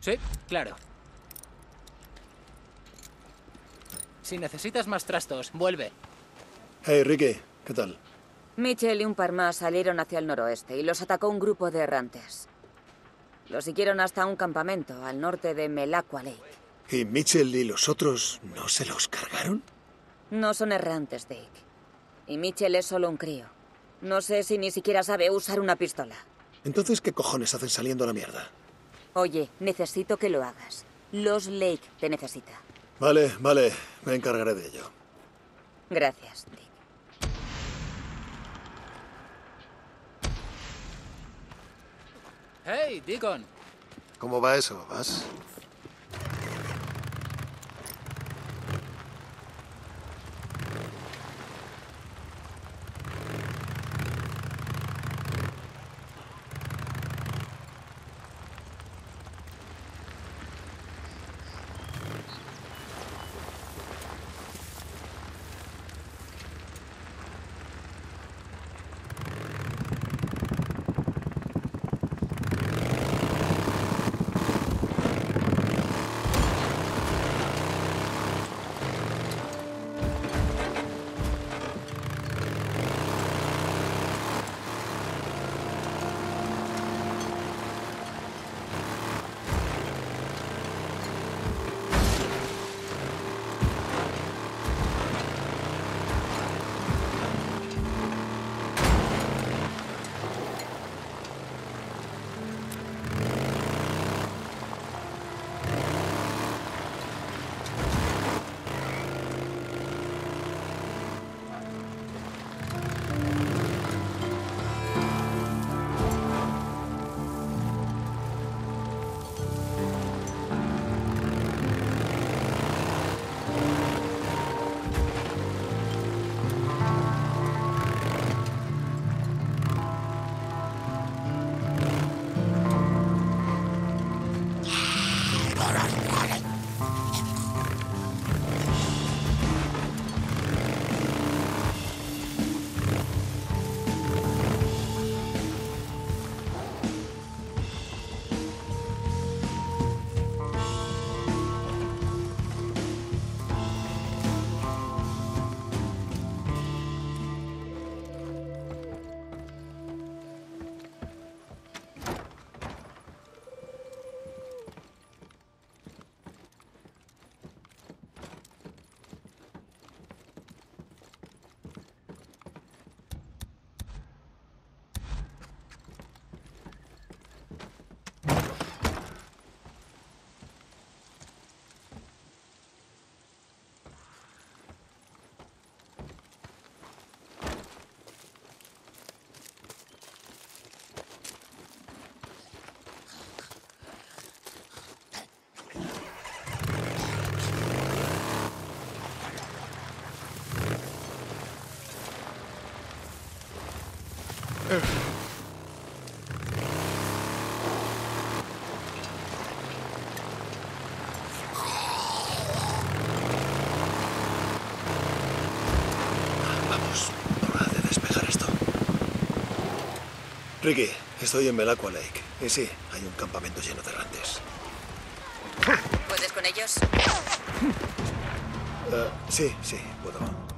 Sí, claro. Si necesitas más trastos, vuelve. Hey, Ricky, ¿qué tal? Mitchell y un par más salieron hacia el noroeste y los atacó un grupo de errantes. Los siguieron hasta un campamento al norte de Melaqua Lake. ¿Y Mitchell y los otros no se los cargaron? No son errantes, Dick. Y Mitchell es solo un crío. No sé si ni siquiera sabe usar una pistola. Entonces, ¿qué cojones hacen saliendo a la mierda? Oye, necesito que lo hagas. Los Lake te necesita. Vale, vale, me encargaré de ello. Gracias, Dick. ¡Hey, Deacon! ¿Cómo va eso? ¿Vas? Vamos, hora de despejar esto. Ricky, estoy en Melacqua Lake. Y sí, hay un campamento lleno de errantes. ¿Puedes con ellos? Eh, sí, sí, puedo.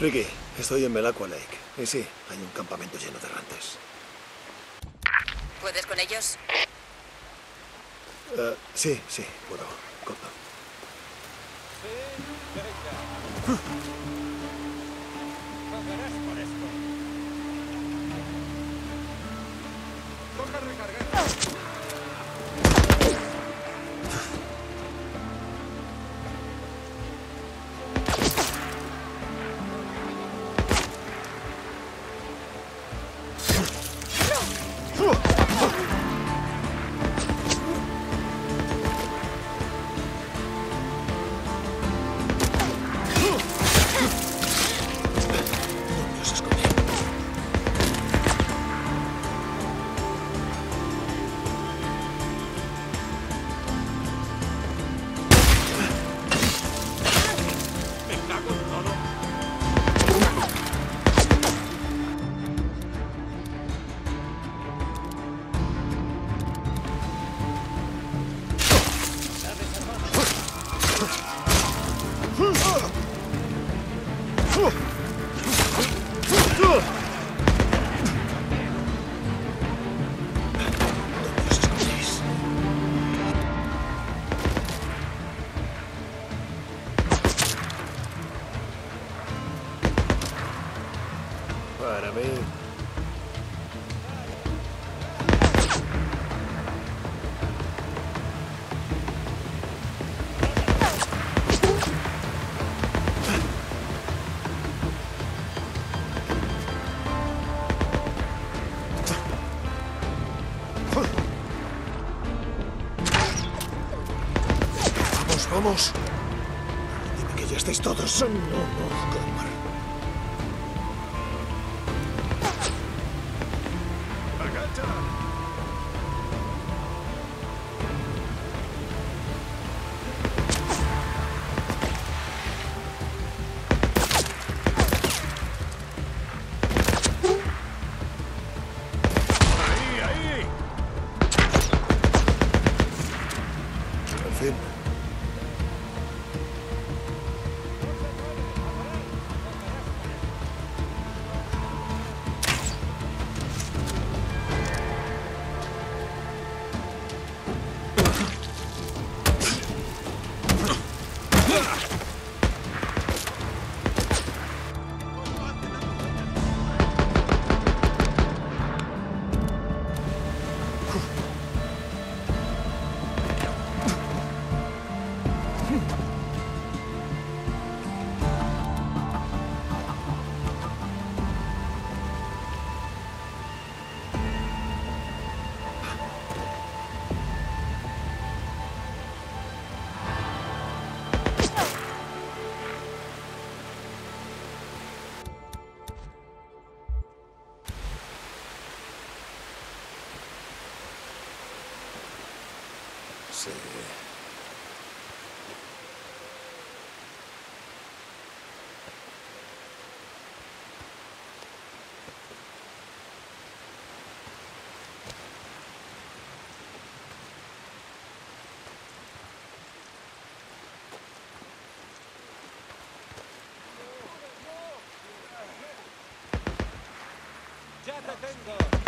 Ricky, estoy en Melacqua Lake. Y sí, hay un campamento lleno de errantes. ¿Puedes con ellos? Eh, sí, sí, puedo. Corto. Estáis todos. No, するので。Jata Tengo.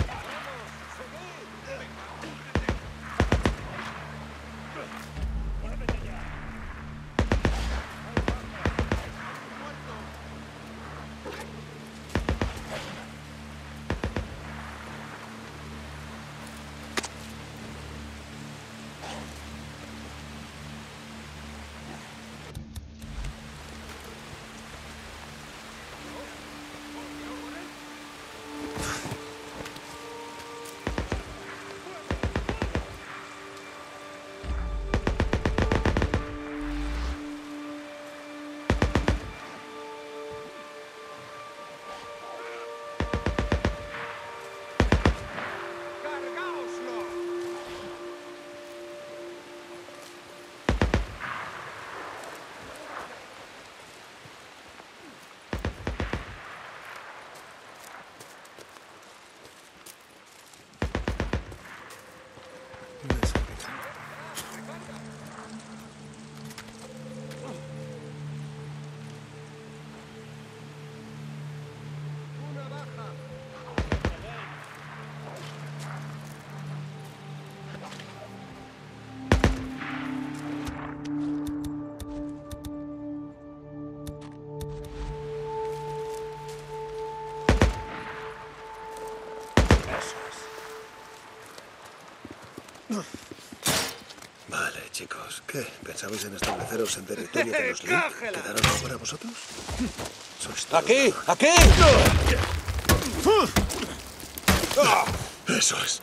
Chicos. ¿Qué? ¿Pensabais en estableceros en territorio de los League? ¿Quedaron para vosotros? Sois todos ¡Aquí! ¡Aquí! Eso es.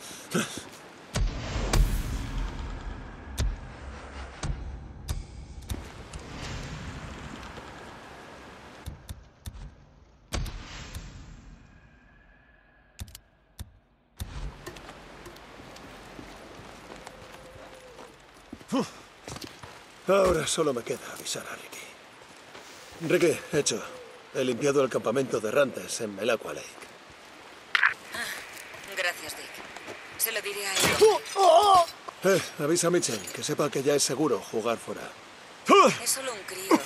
Ahora solo me queda avisar a Ricky. Ricky, hecho. He limpiado el campamento de errantes en Melaqua Lake. Gracias, Dick. Se lo diré a él. Eh, avisa a Mitchell, que sepa que ya es seguro jugar fuera. Es solo un crío.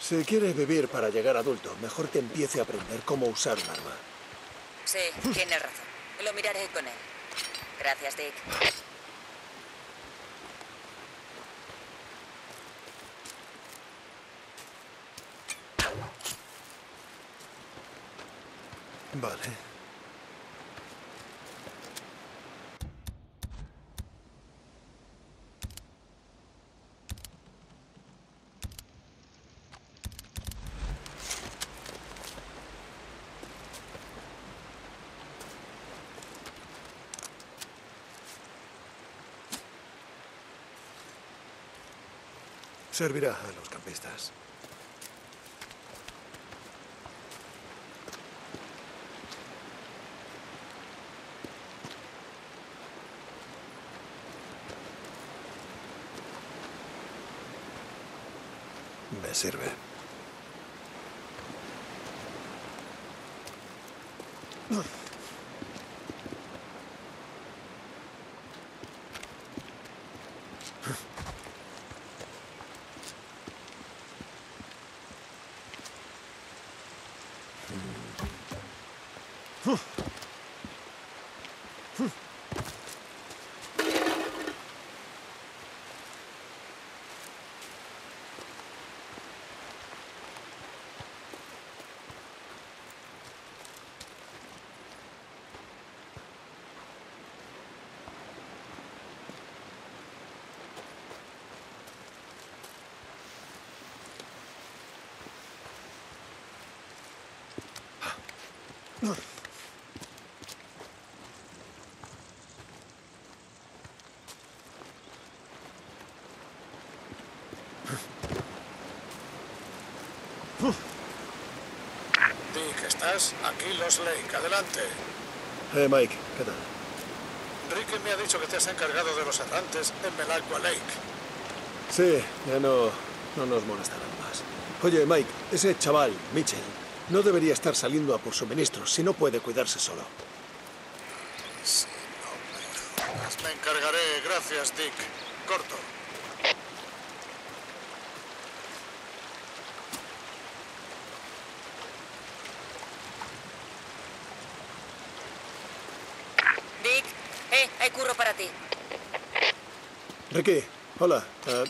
Si quiere vivir para llegar adulto, mejor que empiece a aprender cómo usar un arma. Sí, tiene razón. Lo miraré con él. Gracias, Dick. Vale. Servirá a los campistas. Me sirve. Dick, ¿estás? Aquí Los Lake, adelante. Eh, Mike, ¿qué tal? Ricky me ha dicho que te has encargado de los errantes en Melaqua Lake. Sí, ya no, no nos molestarán más. Oye, Mike, ese chaval, Mitchell, no debería estar saliendo a por suministros si no puede cuidarse solo. Sí, no me jodas. Me encargaré. Gracias, Dick. Corto. ti. Ricky, hola. Eh,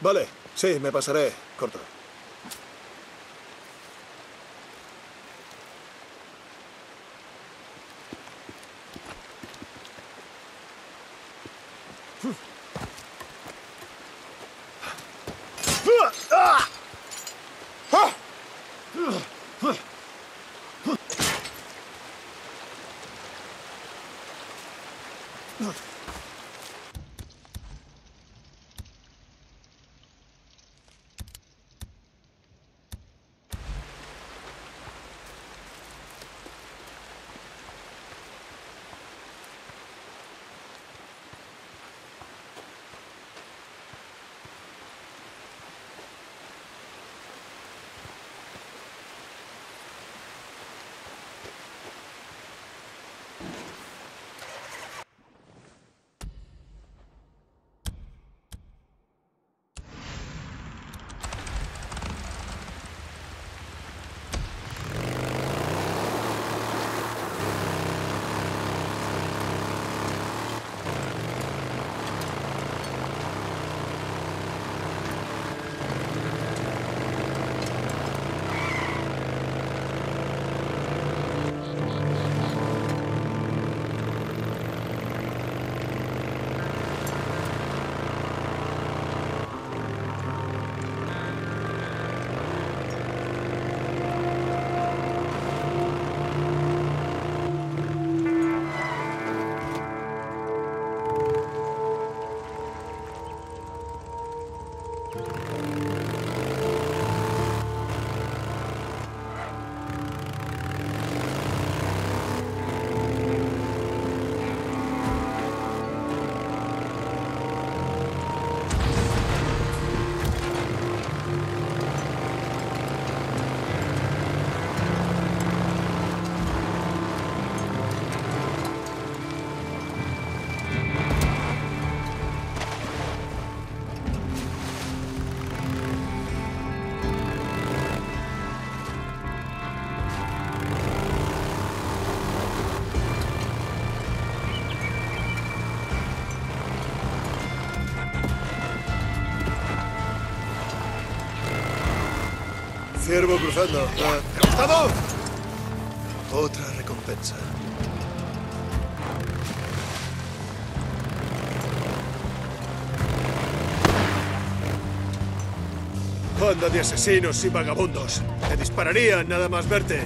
vale, sí, me pasaré. Corto. Ciervo cruzando. ¡Costado! Otra recompensa. Banda de asesinos y vagabundos. Te dispararían nada más verte.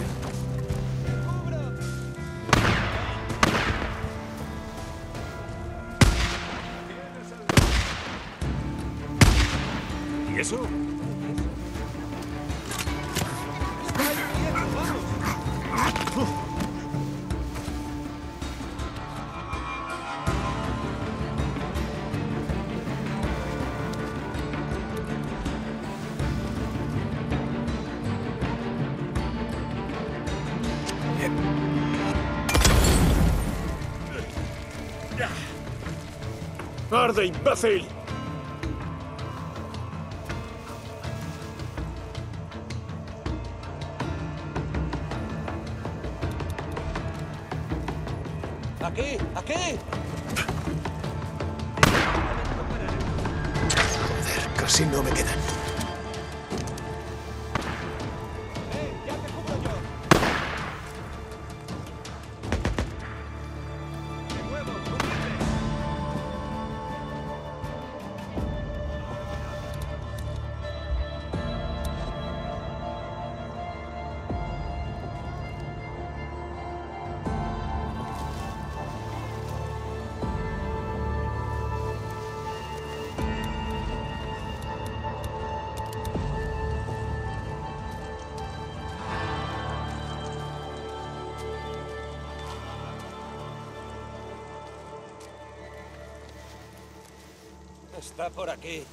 ¡Arde, imbécil! Por aquí.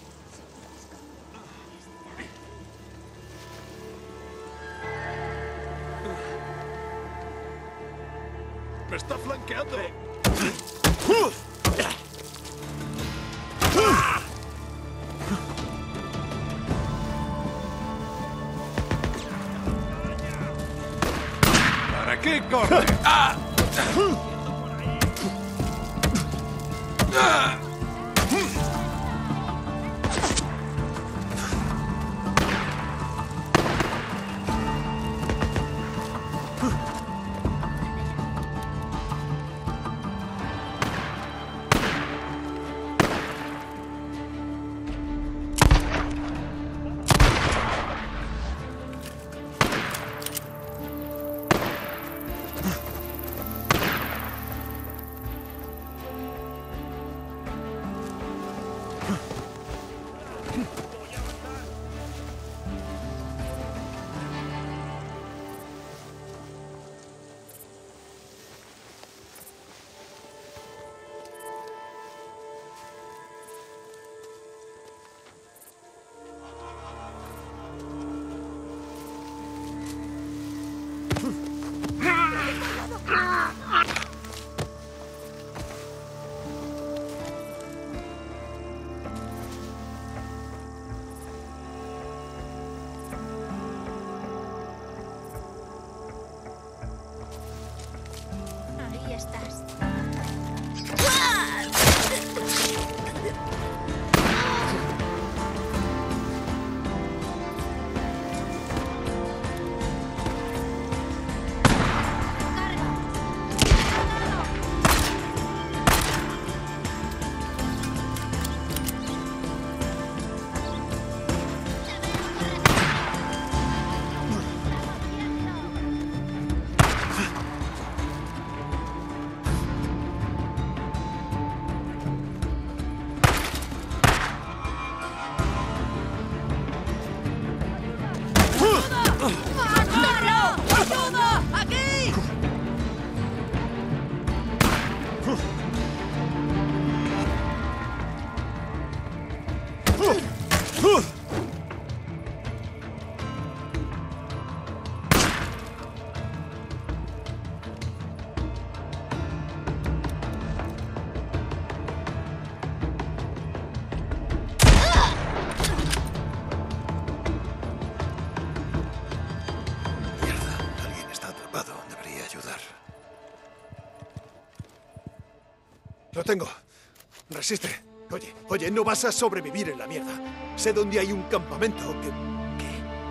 Oye, no vas a sobrevivir en la mierda. Sé dónde hay un campamento que...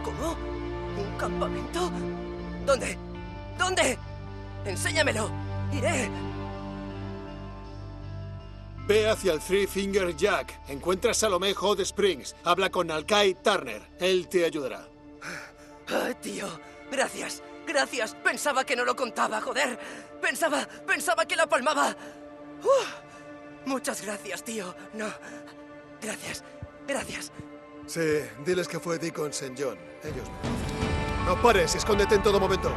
¿Cómo? ¿Un campamento? ¿Dónde? ¿Dónde? Enséñamelo. Iré. Ve hacia el Three Finger Jack. Encuentra a Salomé Hot Springs. Habla con Alkai Turner. Él te ayudará. Ay, tío, gracias, gracias. Pensaba que no lo contaba, joder. Pensaba, pensaba que la palmaba. Uf, muchas gracias, tío. No, gracias, gracias. Sí, diles que fue Deacon St. John. Ellos. No pares, escóndete en todo momento.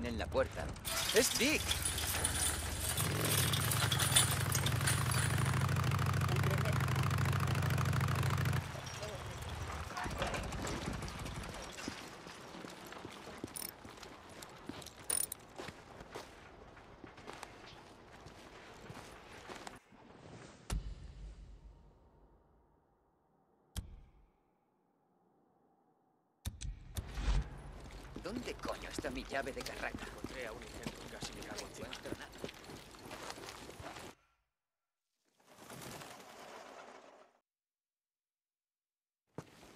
alguien en la puerta. ¡Es Dick! ¿Dónde coño? Está mi llave de carreta? Encontré a un ejemplo y casi me cago encima.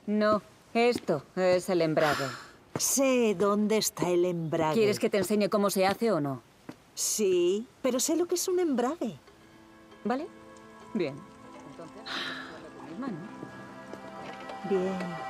No, esto es el embrague. Sé dónde está el embrague. ¿Quieres que te enseñe cómo se hace o no? Sí, pero sé lo que es un embrague. ¿Vale? Bien. Entonces, manos. Bien.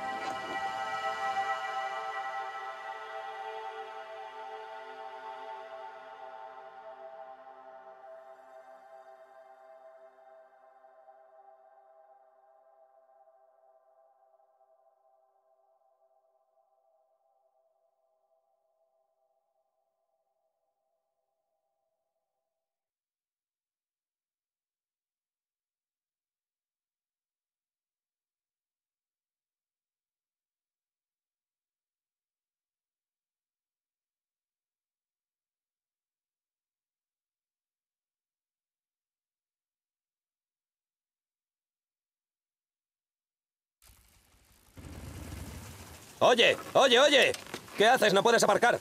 Oye, oye, oye. ¿Qué haces? No puedes aparcar.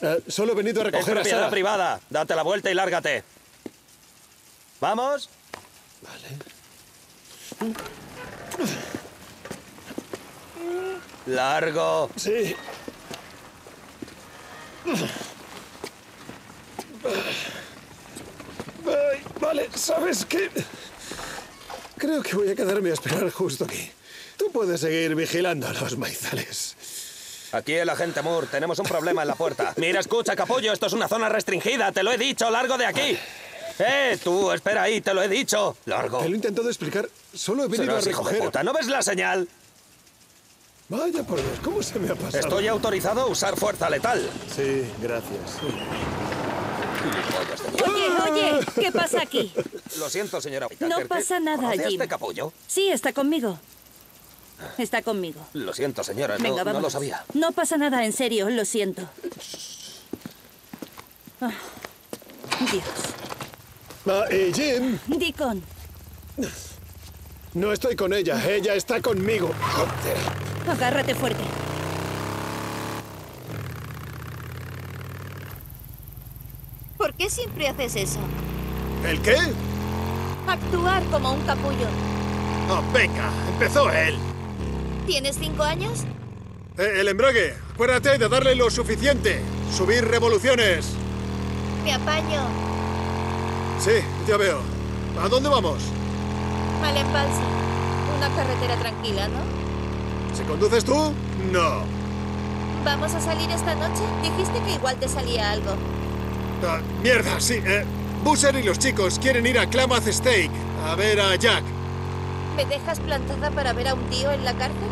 Eh, solo he venido a Es recoger a propiedad Sara. privada. Date la vuelta y lárgate. ¿Vamos? Largo. Sí. Vale, ¿sabes qué? Creo que voy a quedarme a esperar justo aquí. Tú puedes seguir vigilando los maizales. Aquí el agente Moore. Tenemos un problema en la puerta. *laughs* Mira, escucha, capullo. Esto es una zona restringida. Te lo he dicho. Largo de aquí. ¡Eh, tú! Espera ahí. Te lo he dicho. Largo. Te lo he intentado explicar. Solo he venido Serás a hijo de recoger... puta. ¿No ves la señal? Vaya por Dios, ¿cómo se me ha pasado? Estoy autorizado a usar fuerza letal. Sí, gracias. Oye, oye, ¿qué pasa aquí? Lo siento, señora No Whittaker, ¿qué- pasa nada, ¿conoce a Jim. este capullo? Sí, está conmigo. Está conmigo. Lo siento, señora. no- Venga, no, vamos. lo sabía. No pasa nada, en serio, lo siento. Ah, Dios. Ah, eh, Jim, Deacon, no estoy con ella. Ella está conmigo. Joder. agárrate fuerte. ¿Por qué siempre haces eso? ¿El qué? Actuar como un capullo. Oh, venga, empezó él. ¿Tienes cinco años? Eh, el embrague. Acuérdate de darle lo suficiente. Subir revoluciones. Me apaño. Sí, ya veo. ¿A dónde vamos? Al embalse. Una carretera tranquila, ¿no? ¿Si conduces tú? No. ¿Vamos a salir esta noche? Dijiste que igual te salía algo. Ah, mierda, sí. Eh, Busser y los chicos quieren ir a Klamath Steak a ver a Jack. ¿Me dejas plantada para ver a un tío en la cárcel?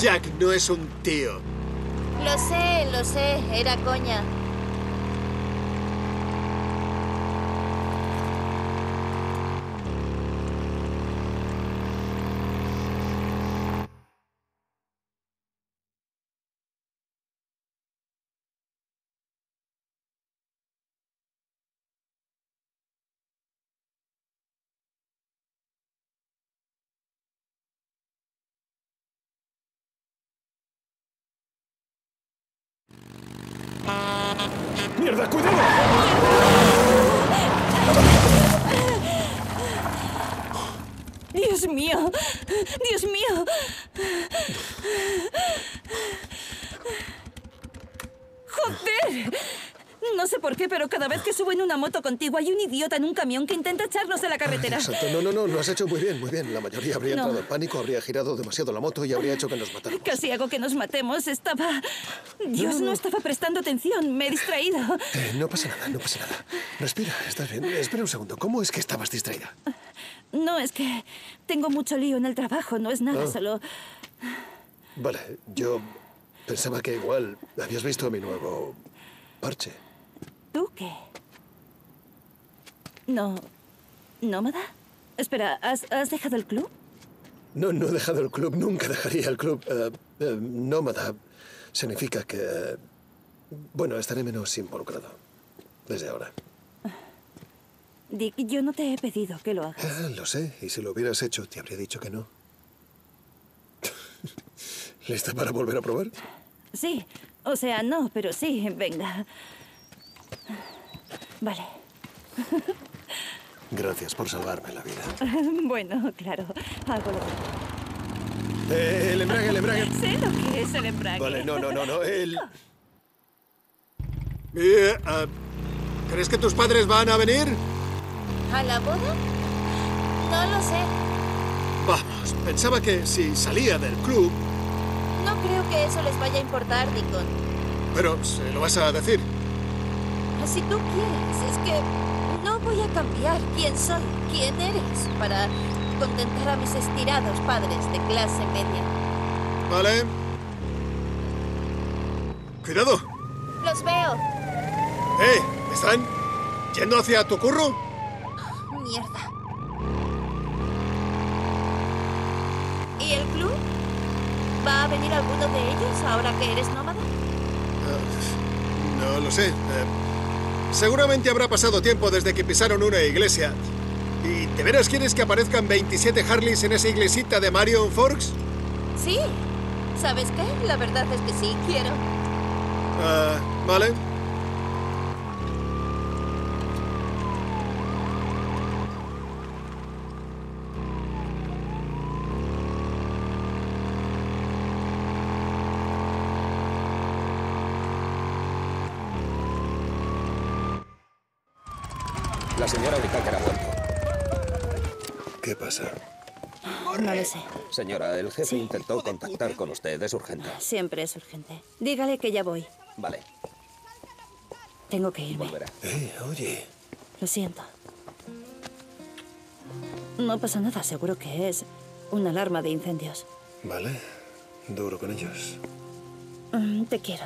Jack no es un tío. Lo sé, lo sé. Era coña. ¡Mierda, cuidado! Dios mío, Dios mío. ¡Joder! No sé por qué, pero cada vez que subo en una moto contigo hay un idiota en un camión que intenta echarnos de la carretera. Exacto. No, no, no, lo has hecho muy bien, muy bien. La mayoría habría No. entrado en pánico, habría girado demasiado la moto y habría hecho que nos matáramos. Casi hago que nos matemos. Estaba... Dios, no estaba prestando atención. Me he distraído. Eh, no pasa nada, no pasa nada. Respira, estás bien. Espera un segundo. ¿Cómo es que estabas distraída? No, es que tengo mucho lío en el trabajo. No es nada, Ah. solo... Vale, yo pensaba que igual habías visto mi nuevo parche. ¿Tú qué? No... ¿Nómada? Espera, ¿has, has dejado el club? No, no he dejado el club, nunca dejaría el club. Eh, eh, nómada significa que... bueno, estaré menos involucrado. Desde ahora. Dick, yo no te he pedido que lo hagas. Ah, lo sé, y si lo hubieras hecho, te habría dicho que no. *laughs* ¿Lista para volver a probar? Sí. O sea, no, pero sí, venga. Vale. *laughs* Gracias por salvarme la vida. *laughs* Bueno, claro. Hago lo Eh, el embrague, el embrague. *laughs* Sé lo que es el embrague. Vale, no, no, no, no. El... Eh, ah, ¿Crees que tus padres van a venir? ¿A la boda? No lo sé. Vamos, pensaba que si salía del club... No creo que eso les vaya a importar, Deacon. Pero se lo vas a decir. Si tú quieres, es que no voy a cambiar quién soy, quién eres, para contentar a mis estirados padres de clase media. Vale. Cuidado. Los veo. ¡Eh! ¿Están yendo hacia tu curro? Mierda. ¿Y el club? ¿Va a venir alguno de ellos ahora que eres nómada? Ah, no lo sé. Eh, seguramente habrá pasado tiempo desde que pisaron una iglesia. ¿Y de veras quieres que aparezcan 27 Harleys en esa iglesita de Marion Forks? Sí. ¿Sabes qué? La verdad es que sí, quiero. Ah, vale. La señora Whittaker ha vuelto. ¿Qué pasa? No lo sé. Señora, el jefe intentó contactar con usted. Es urgente. Siempre es urgente. Dígale que ya voy. Vale, Tengo que irme. volverá. Eh, oye. Lo siento. No pasa nada, seguro que es una alarma de incendios. Vale. Duro con ellos. Mm, Te quiero.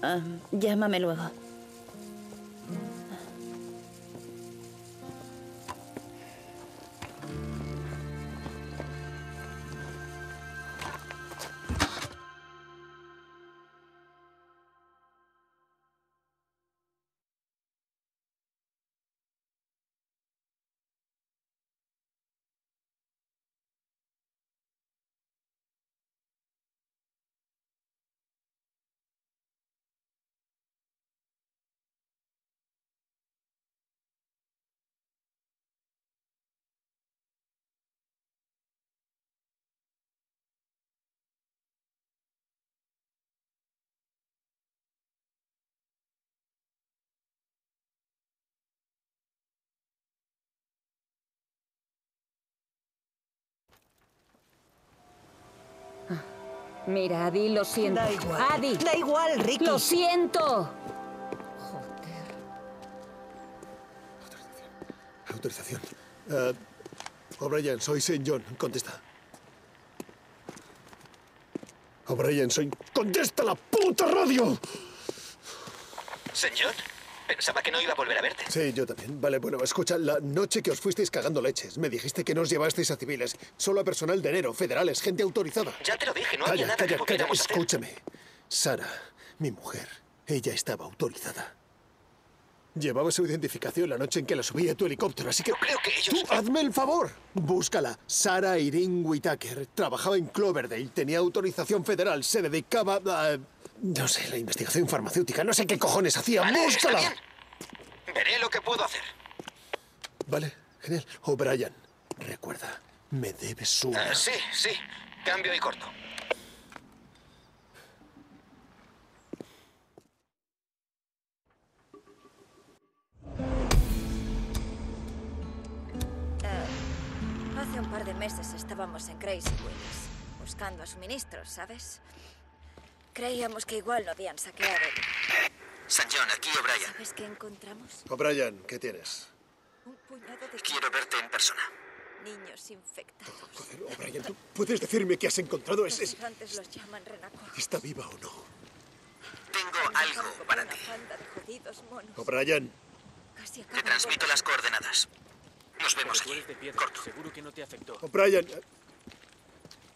Am, llámame luego. Mira, Adi, lo siento. Da igual. Adi. Da igual, Ricky. Lo siento. Autorización. Ah, O'Brien, soy St. John. Contesta. O'Brien, soy... ¡Contesta la puta radio! Señor, pensaba que no iba a volver a verte. Sí, yo también. Vale, bueno, escucha, la noche que os fuisteis cagando leches, me dijiste que no os llevasteis a civiles, solo a personal de enero, federales, gente autorizada. Ya te lo dije, no calla, había nada calla, que calla, pudiéramos hacer. escúchame. Sara, mi mujer, ella estaba autorizada. Llevaba su identificación la noche en que la subí a tu helicóptero, así que... creo que ellos... ¡Tú hazme el favor! Búscala. Sara Irene Whittaker. Trabajaba en Cloverdale. Tenía autorización federal. Se dedicaba a... No sé, la investigación farmacéutica. No sé qué cojones hacía. Vale, está ¡Búscala! bien. Veré lo que puedo hacer. Vale, genial. O'Brien, recuerda, me debes una... Ah, sí, sí. Cambio y corto. Eh, hace un par de meses estábamos en Crazy Willis, buscando suministros, ¿sabes? Creíamos que igual lo habían saqueado. St. John, aquí O'Brien. ¿Sabes qué encontramos? O'Brien, ¿qué tienes? Un puñado de Quiero verte en persona. niños infectados. Joder, O'Brien, ¿tú puedes decirme qué has encontrado? Es, Los es- infantes los llaman renacuajos. ¿Está viva o no? Tengo algo para ti. O'Brien, Te transmito las coordenadas. Nos vemos de piedra. Seguro que no te afectó. O'Brien...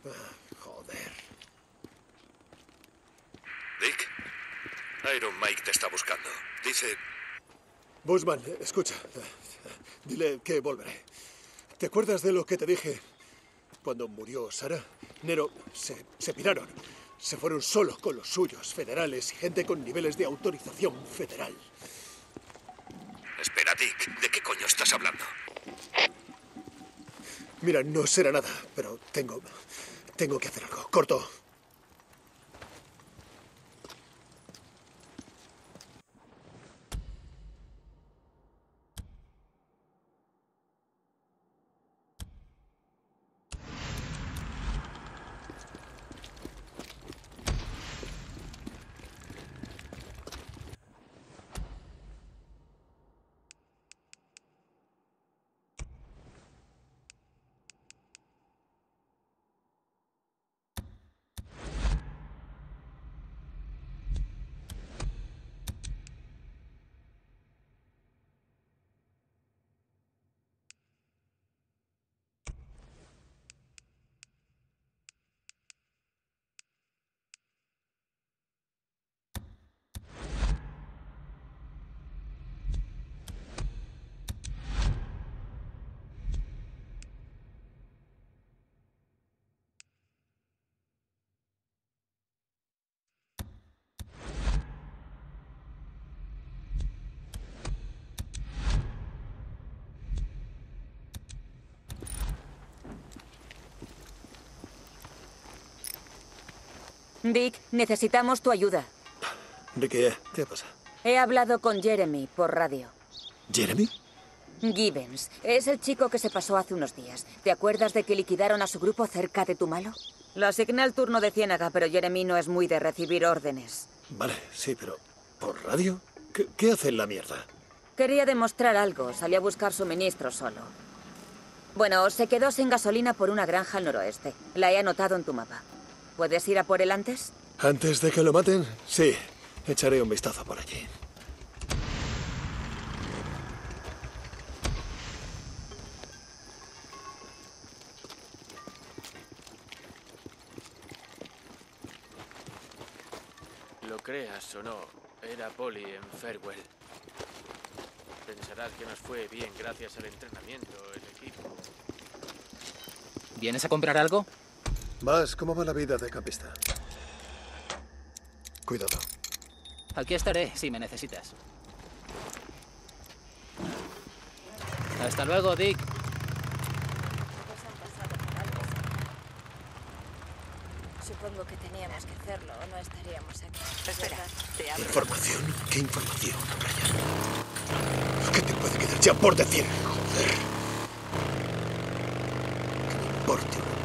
Ah, joder. Dick, Iron Mike te está buscando. Dice... Busman, escucha. Dile que volveré. ¿Te acuerdas de lo que te dije cuando murió Sara? Nero, se, se piraron. Se fueron solos con los suyos, federales y gente con niveles de autorización federal. Espera, Dick, ¿de qué coño estás hablando? Mira, no será nada, pero tengo. Tengo que hacer algo. Corto. Dick, necesitamos tu ayuda. Ricky, ¿qué pasa? He hablado con Jeremy por radio. ¿Jeremy? Gibbons. Es el chico que se pasó hace unos días. ¿Te acuerdas de que liquidaron a su grupo cerca de tu malo? Lo asigné al turno de Ciénaga, pero Jeremy no es muy de recibir órdenes. Vale, sí, pero ¿por radio? ¿Qué, qué hace en la mierda? Quería demostrar algo. Salió a buscar suministros solo. Bueno, se quedó sin gasolina por una granja al noroeste. La he anotado en tu mapa. ¿Puedes ir a por él antes? ¿Antes de que lo maten? Sí, echaré un vistazo por allí. Lo creas o no, era Polly en Farewell. Pensarás que nos fue bien gracias al entrenamiento, el equipo. ¿Vienes a comprar algo? Vas, ¿cómo va la vida de campista? Cuidado. Aquí estaré si me necesitas. Hasta luego, Dick. Supongo que teníamos que hacerlo o no estaríamos aquí. Espera, te abro. ¿Información? ¿Qué información, Brian? ¿Qué te puede quedar ya por decir? Joder. Que me importe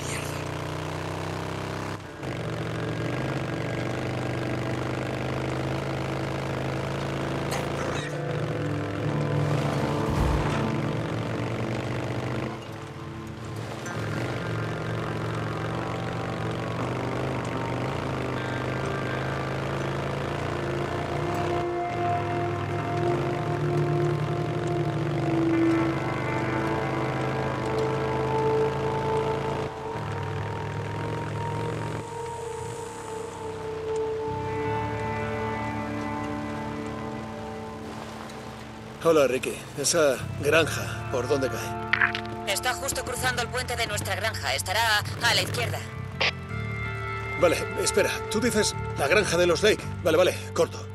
Hola, Ricky. Esa granja, ¿por dónde cae? Está justo cruzando el puente de nuestra granja. Estará a la izquierda. Vale, espera. Tú dices la granja de los Lake. Vale, vale, corto.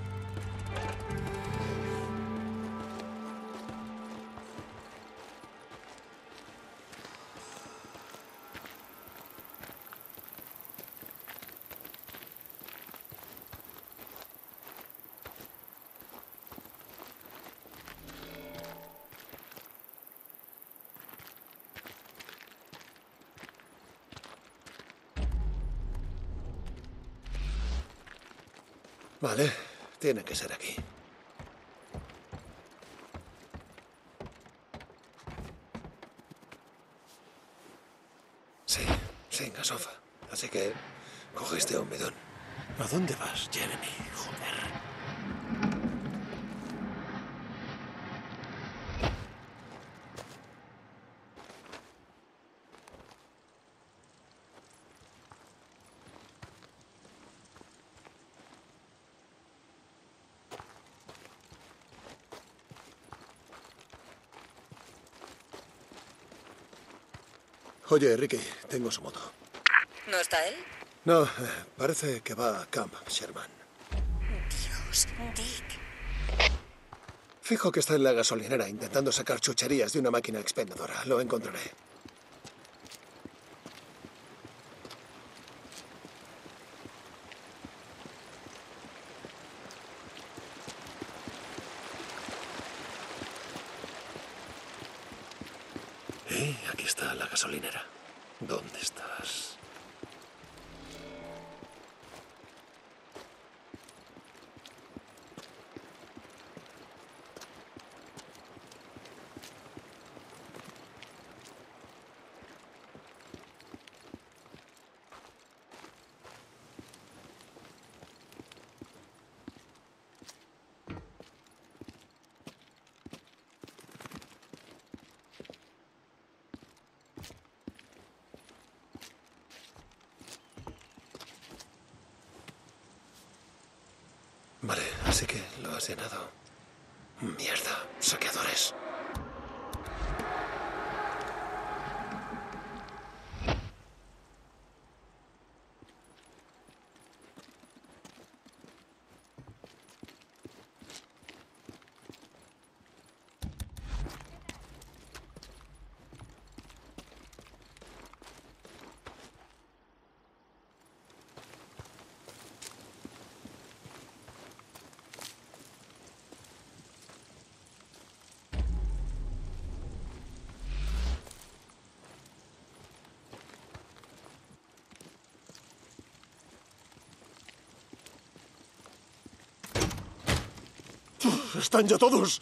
Tiene que ser aquí. Sí, sin gasofa. Así que coge este humedón. ¿A dónde vas, Jeremy? Joder. Oye, Ricky, tengo su moto. ¿No está él? No, parece que va a Camp Sherman. Dios, Dick. Fijo que está en la gasolinera intentando sacar chucherías de una máquina expendedora. Lo encontraré. Eh, aquí está la gasolinera. ¿Dónde estás? Vale, así que lo has llenado. Mierda, saqueadores. Están ya todos.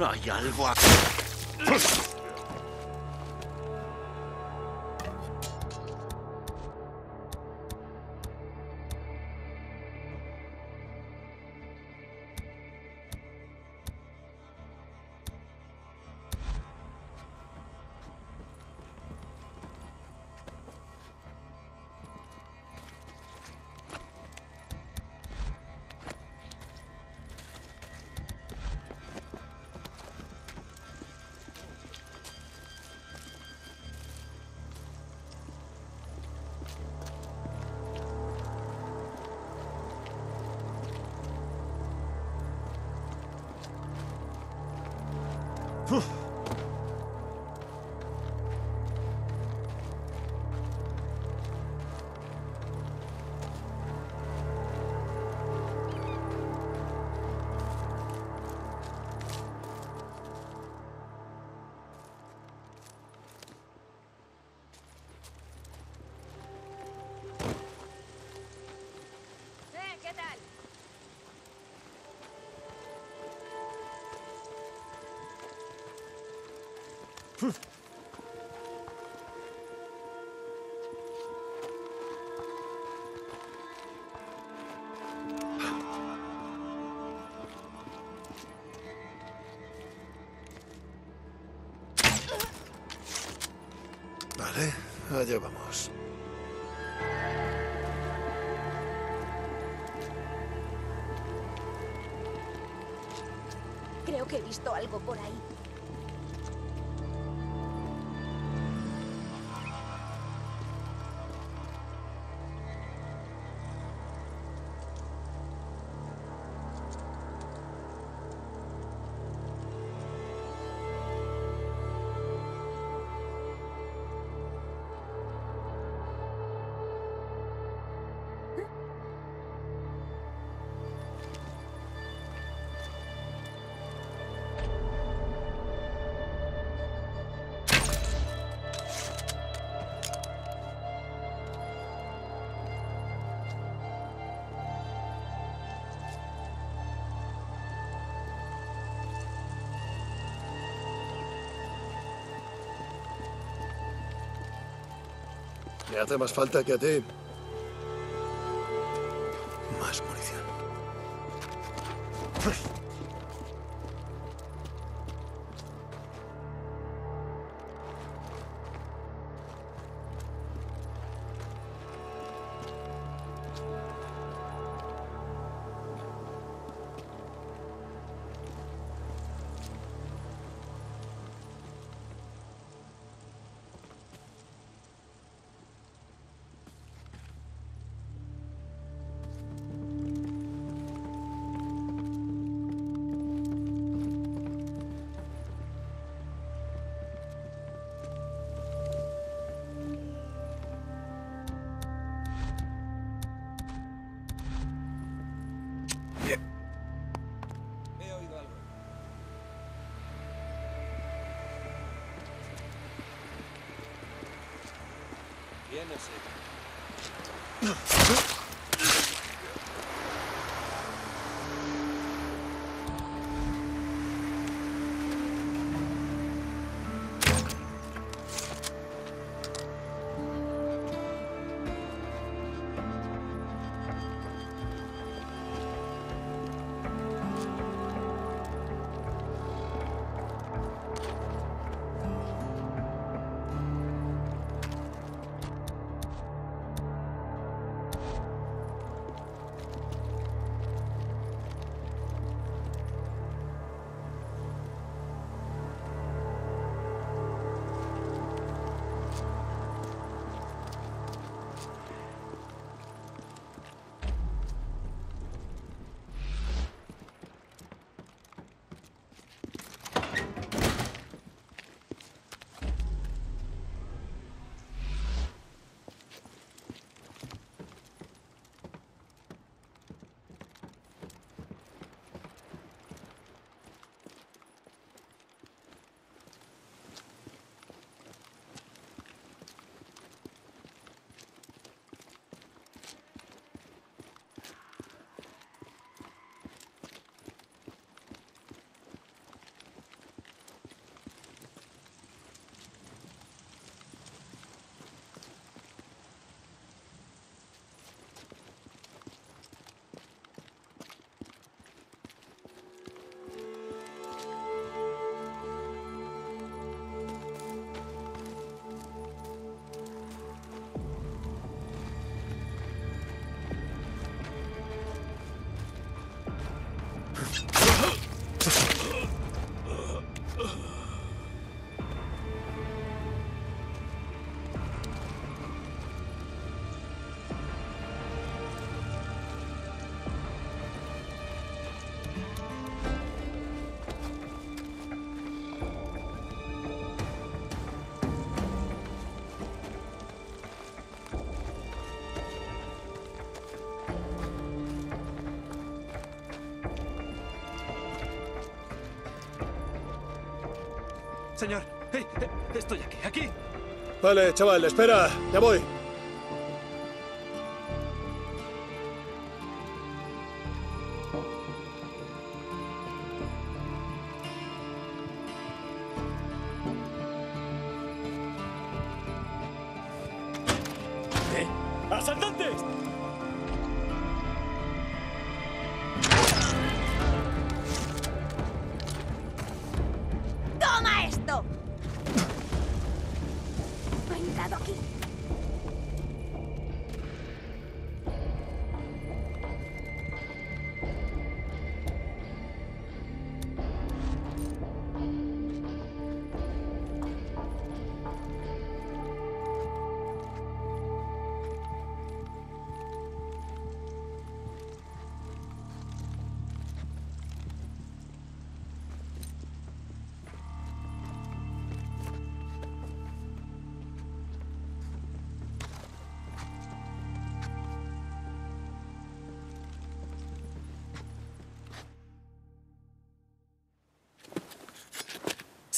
Hay algo aquí. Allá vamos. Creo que he visto algo por ahí. Me hace más falta que a ti. Señor, hey, eh, estoy aquí, aquí. Vale, chaval, espera, ya voy.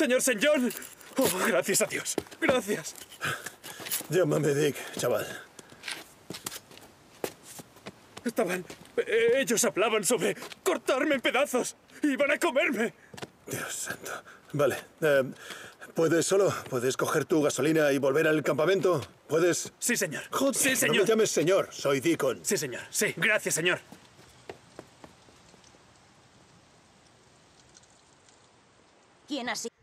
Señor St. John. Oh, gracias a Dios. Gracias. Llámame Dick, chaval. Estaban... eh, Ellos hablaban sobre cortarme en pedazos. Iban a comerme. Dios santo. Vale. eh, ¿Puedes solo? ¿Puedes coger tu gasolina y volver al campamento? ¿Puedes? Sí, señor. Joder, Sí, No señor. me llames señor, soy Deacon. Sí, señor. Sí, gracias, señor. ¿Quién así? Chatarra,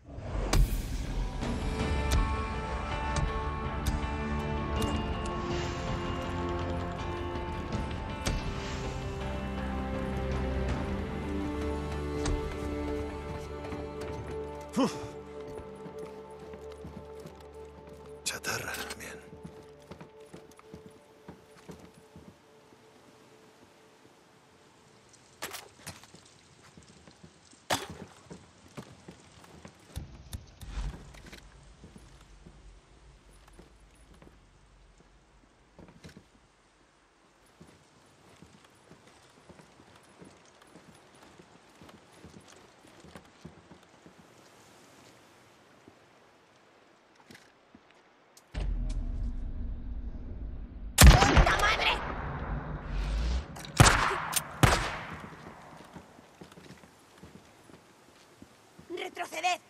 ¡Retroceded!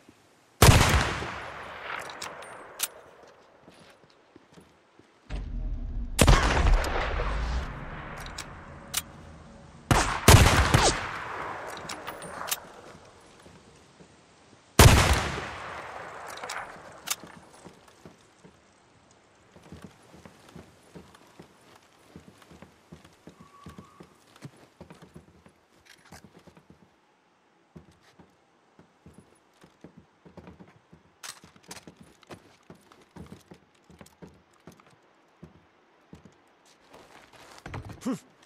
Poof.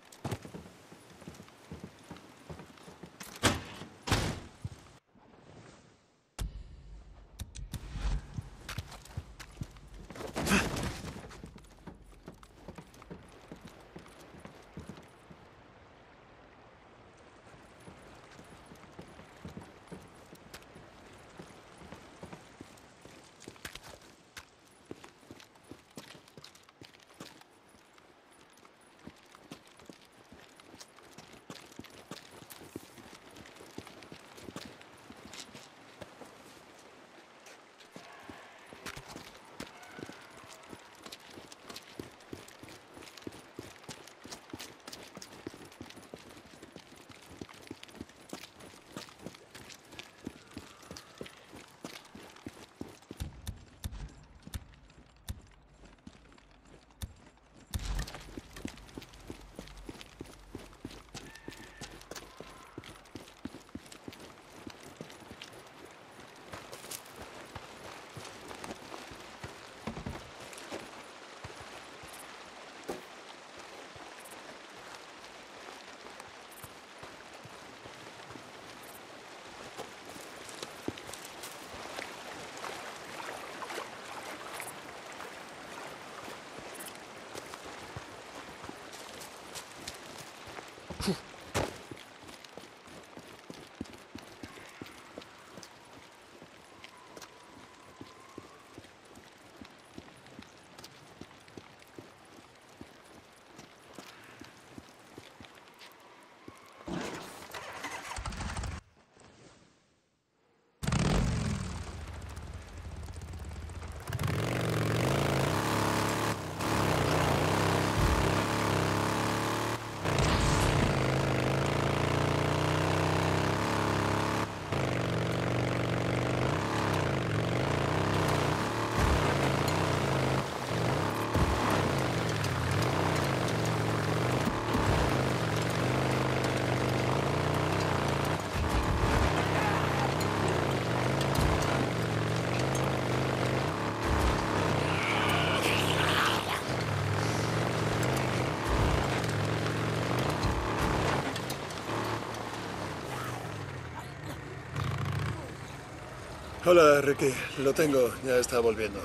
Hola, Ricky. Lo tengo. Ya está volviendo.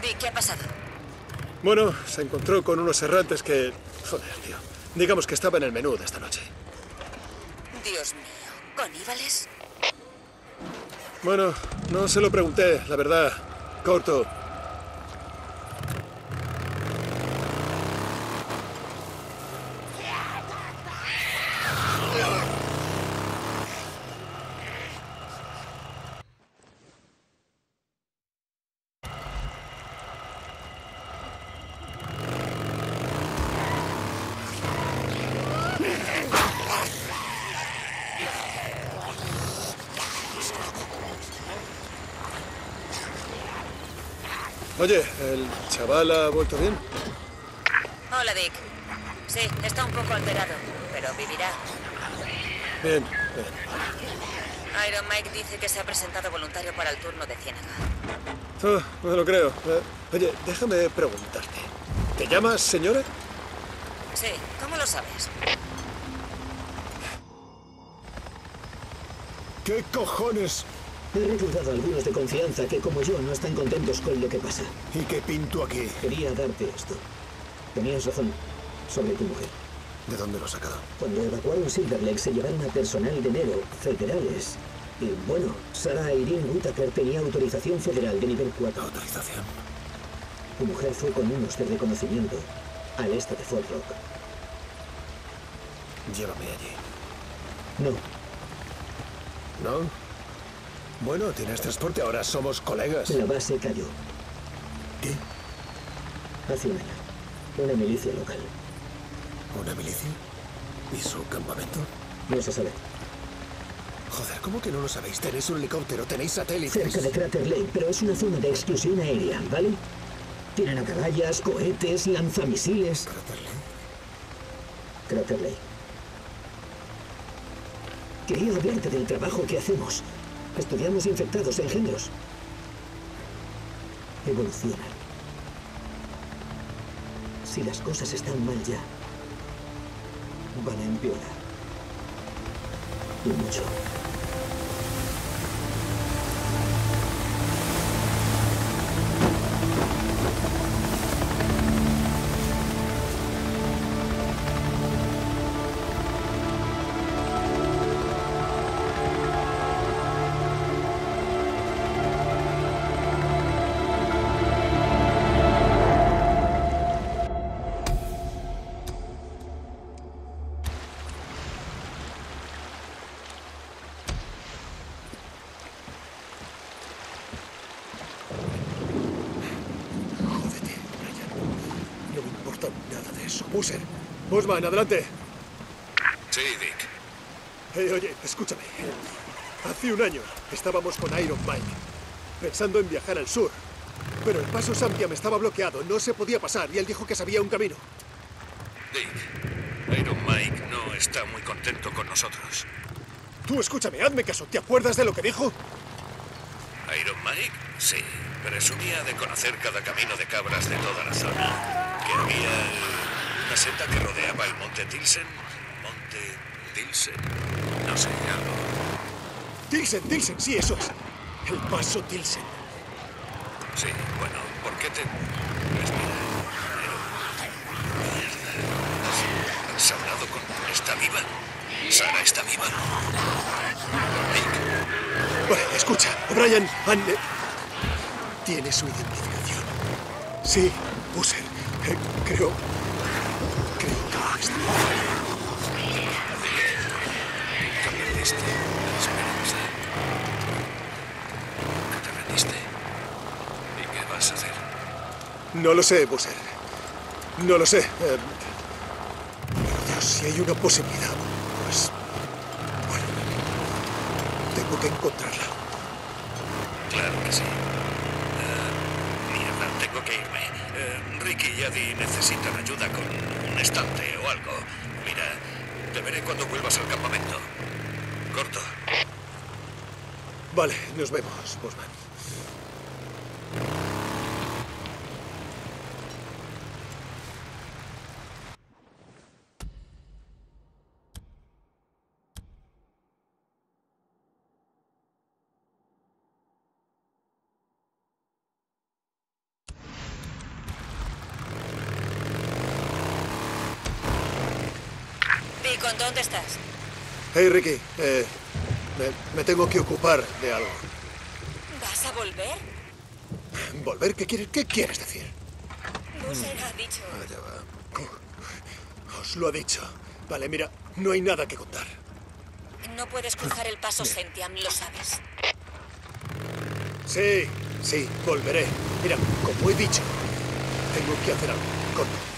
Dick, ¿qué ha pasado? Bueno, se encontró con unos errantes que... Joder, tío. Digamos que estaba en el menú de esta noche. Dios mío, ¿coníbales? Bueno, no se lo pregunté, la verdad. Corto. Oye, ¿el chaval ha vuelto bien? Hola, Dick. Sí, está un poco alterado, pero vivirá. Bien, bien. Iron Mike dice que se ha presentado voluntario para el turno de Ciénaga. Oh, no lo creo. Eh, oye, déjame preguntarte. ¿Te llamas señora? Sí, ¿cómo lo sabes? ¿Qué cojones? He reclutado a algunos de confianza que, como yo, no están contentos con lo que pasa. ¿Y qué pinto aquí? Quería darte esto. Tenías razón sobre tu mujer. ¿De dónde lo has sacado? Cuando evacuaron Silver Lake se llevaron a personal de Nero, federales. Y bueno, Sarah Irene Whittaker tenía autorización federal de nivel 4. ¿Autorización? Tu mujer fue con unos de reconocimiento al este de Fort Rock. Llévame allí. No, ¿No? Bueno, tienes transporte, ahora somos colegas. la base cayó. ¿Qué? Hace un año. Una milicia local. ¿Una milicia? ¿Y su campamento? No se sabe. Joder, ¿cómo que no lo sabéis? Tenéis un helicóptero, tenéis satélites. Cerca de Crater Lake, pero es una zona de exclusión aérea, ¿vale? Tienen atalayas, cohetes, lanzamisiles. ¿Crater Lake? Crater Lake. Quería hablarte del trabajo que hacemos. Estudiamos infectados engendros. Evolucionan. Si las cosas están mal ya, van a empeorar. Y mucho. Buser. Busman, adelante. Sí, Dick. Hey, oye, escúchame. Hace un año estábamos con Iron Mike, pensando en viajar al sur. Pero el paso Sampiam estaba bloqueado, no se podía pasar y él dijo que sabía un camino. Dick, Iron Mike no está muy contento con nosotros. Tú escúchame, hazme caso. ¿Te acuerdas de lo que dijo? ¿Iron Mike? Sí. Presumía de conocer cada camino de cabras de toda la zona. Que había una senda que rodeaba el monte Tilsen. Monte Tilsen. No sé, algo. Tilsen, Tilsen, sí, eso es. El paso Tilsen. Sí, bueno, ¿por qué te...? Espera, pero... Mierda. ¿Has hablado con... ¿Está viva? ¿Sara está viva? Vale, escucha, Brian, han... eh, Tiene su identificación. Sí, Buser. Eh, creo... No lo sé, Buser. No lo sé. eh, Pero Dios, si hay una posibilidad, pues... Bueno, tengo que encontrarla. Claro que sí. Ah, mierda, tengo que irme. Eh, Ricky y Adi necesitan ayuda con un estante o algo. Mira, te veré cuando vuelvas al campamento. Corto. Vale, nos vemos, Bosman. Deacon, ¿dónde estás? Hey, Ricky. Eh, me, me tengo que ocupar de algo. ¿Vas a volver? ¿Volver? ¿Qué quieres, qué quieres decir? Busser ha dicho... Allá va. Os lo ha dicho. Vale, mira, no hay nada que contar. No puedes cruzar el paso Sentiam, lo sabes. Sí, sí, volveré. Mira, como he dicho, tengo que hacer algo. Corto.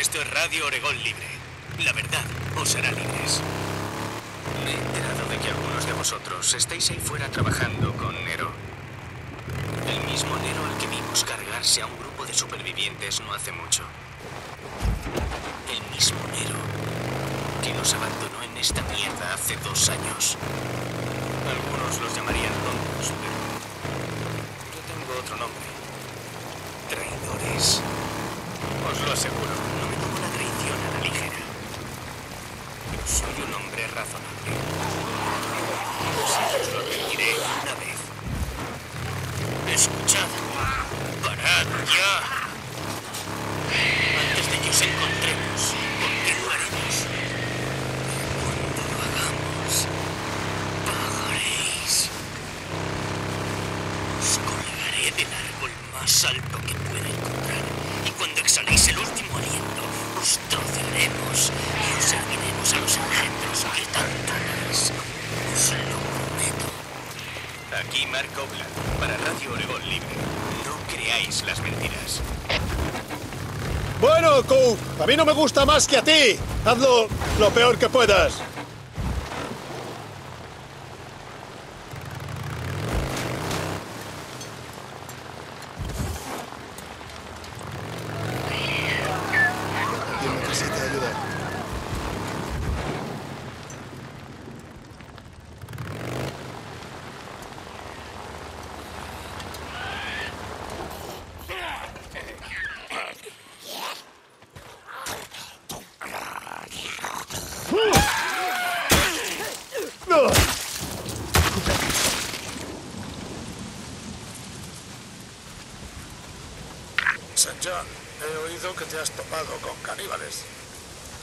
Esto es Radio Oregón Libre. La verdad os hará libres. Me he enterado de que algunos de vosotros estáis ahí fuera trabajando con Nero. El mismo Nero al que vimos cargarse a un grupo de supervivientes no hace mucho. El mismo Nero que nos abandonó en esta mierda hace dos años. Algunos los llamarían tontos, pero yo tengo otro nombre. Traidores. Os lo aseguro, no me tomo la traición a la ligera. Yo soy un hombre razonable. Si os lo advertiré una vez. Escuchad. Parad ya. Antes de que os encontremos, continuaremos. Cuando lo hagamos, pagaréis. Os colgaré del árbol más alto que pueda encontrar. Y cuando exhaléis el último aliento, os trocearemos y os serviremos a los Os lo prometo. Aquí Mark Ogland, para Radio Oregón Libre. No creáis las mentiras. Bueno, Coop, a mí no me gusta más que a ti. Hazlo lo peor que puedas. ¿Quién necesita ayuda? ¡No! St. John, he oído que te has topado con caníbales.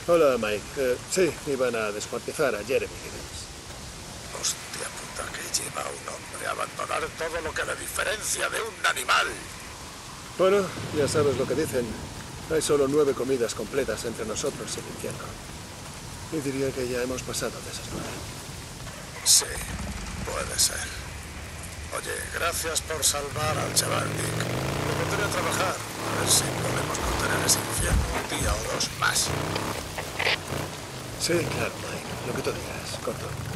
Hola, Mike. Eh, sí, iban a descuartizar a Jeremy Gibbons. Hostia puta que lleva a un hombre a abandonar todo lo que le diferencia de un animal. Bueno, ya sabes lo que dicen. Hay solo nueve comidas completas entre nosotros y el infierno. Y diría que ya hemos pasado de esas nueve. Sí, puede ser. Oye, gracias por salvar al chaval Dick. Me pondré a trabajar. A ver si podemos contener ese infierno un día o dos más. Sí, claro, Mike. Lo que tú digas. Corto. ¿Estás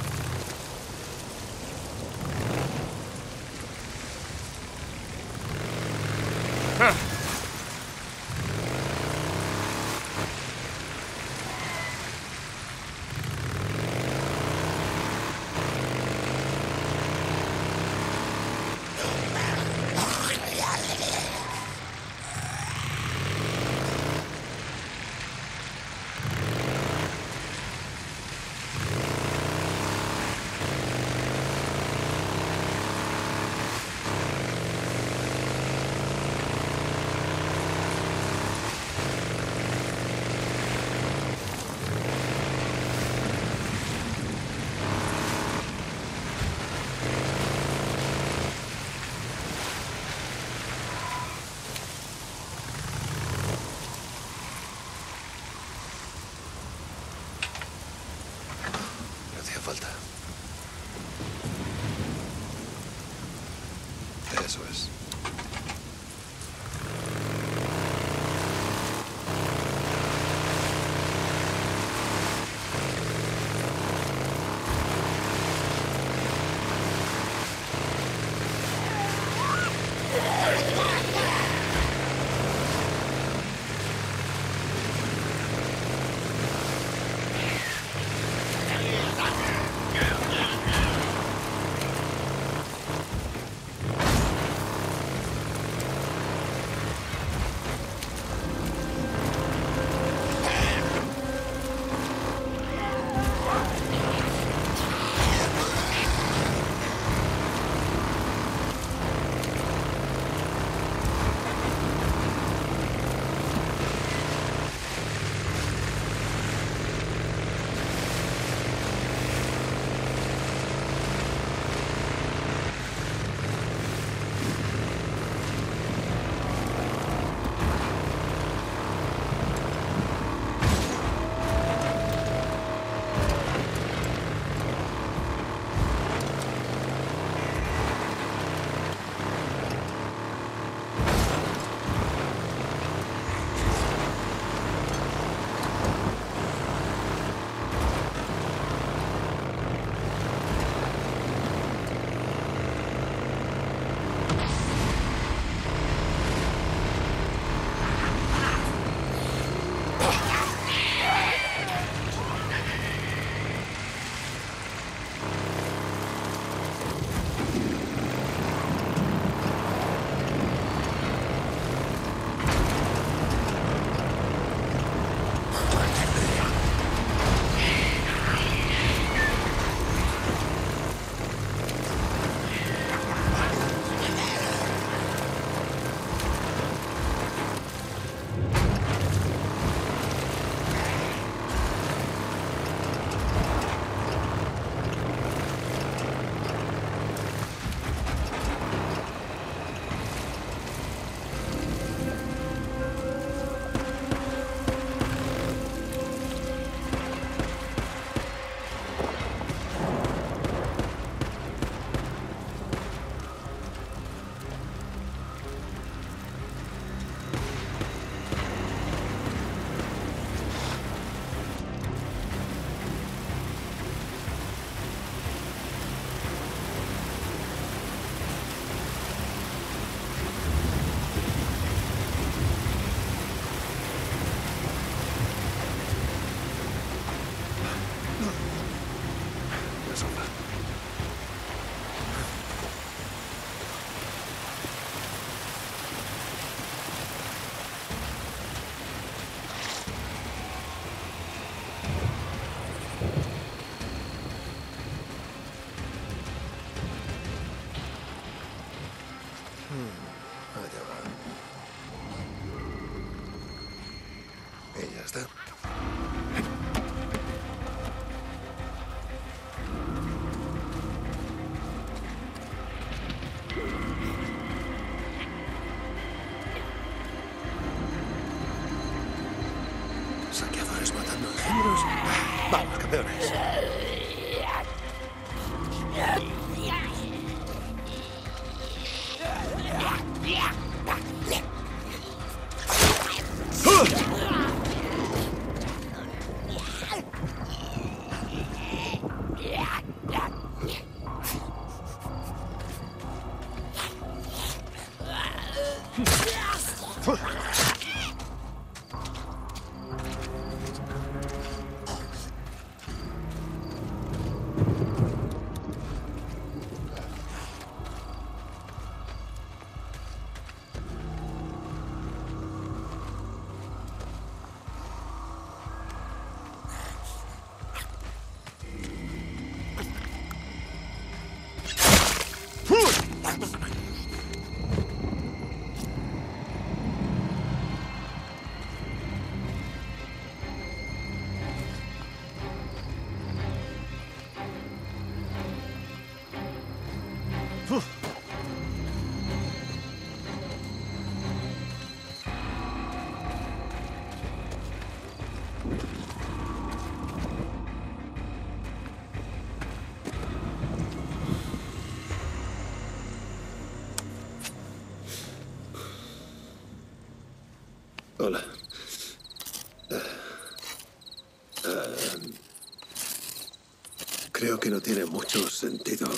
que no tiene mucho sentido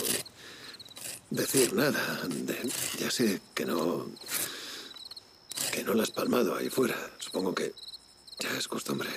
decir nada. Ya sé que no. que no la has palmado ahí fuera. Supongo que ya es costumbre.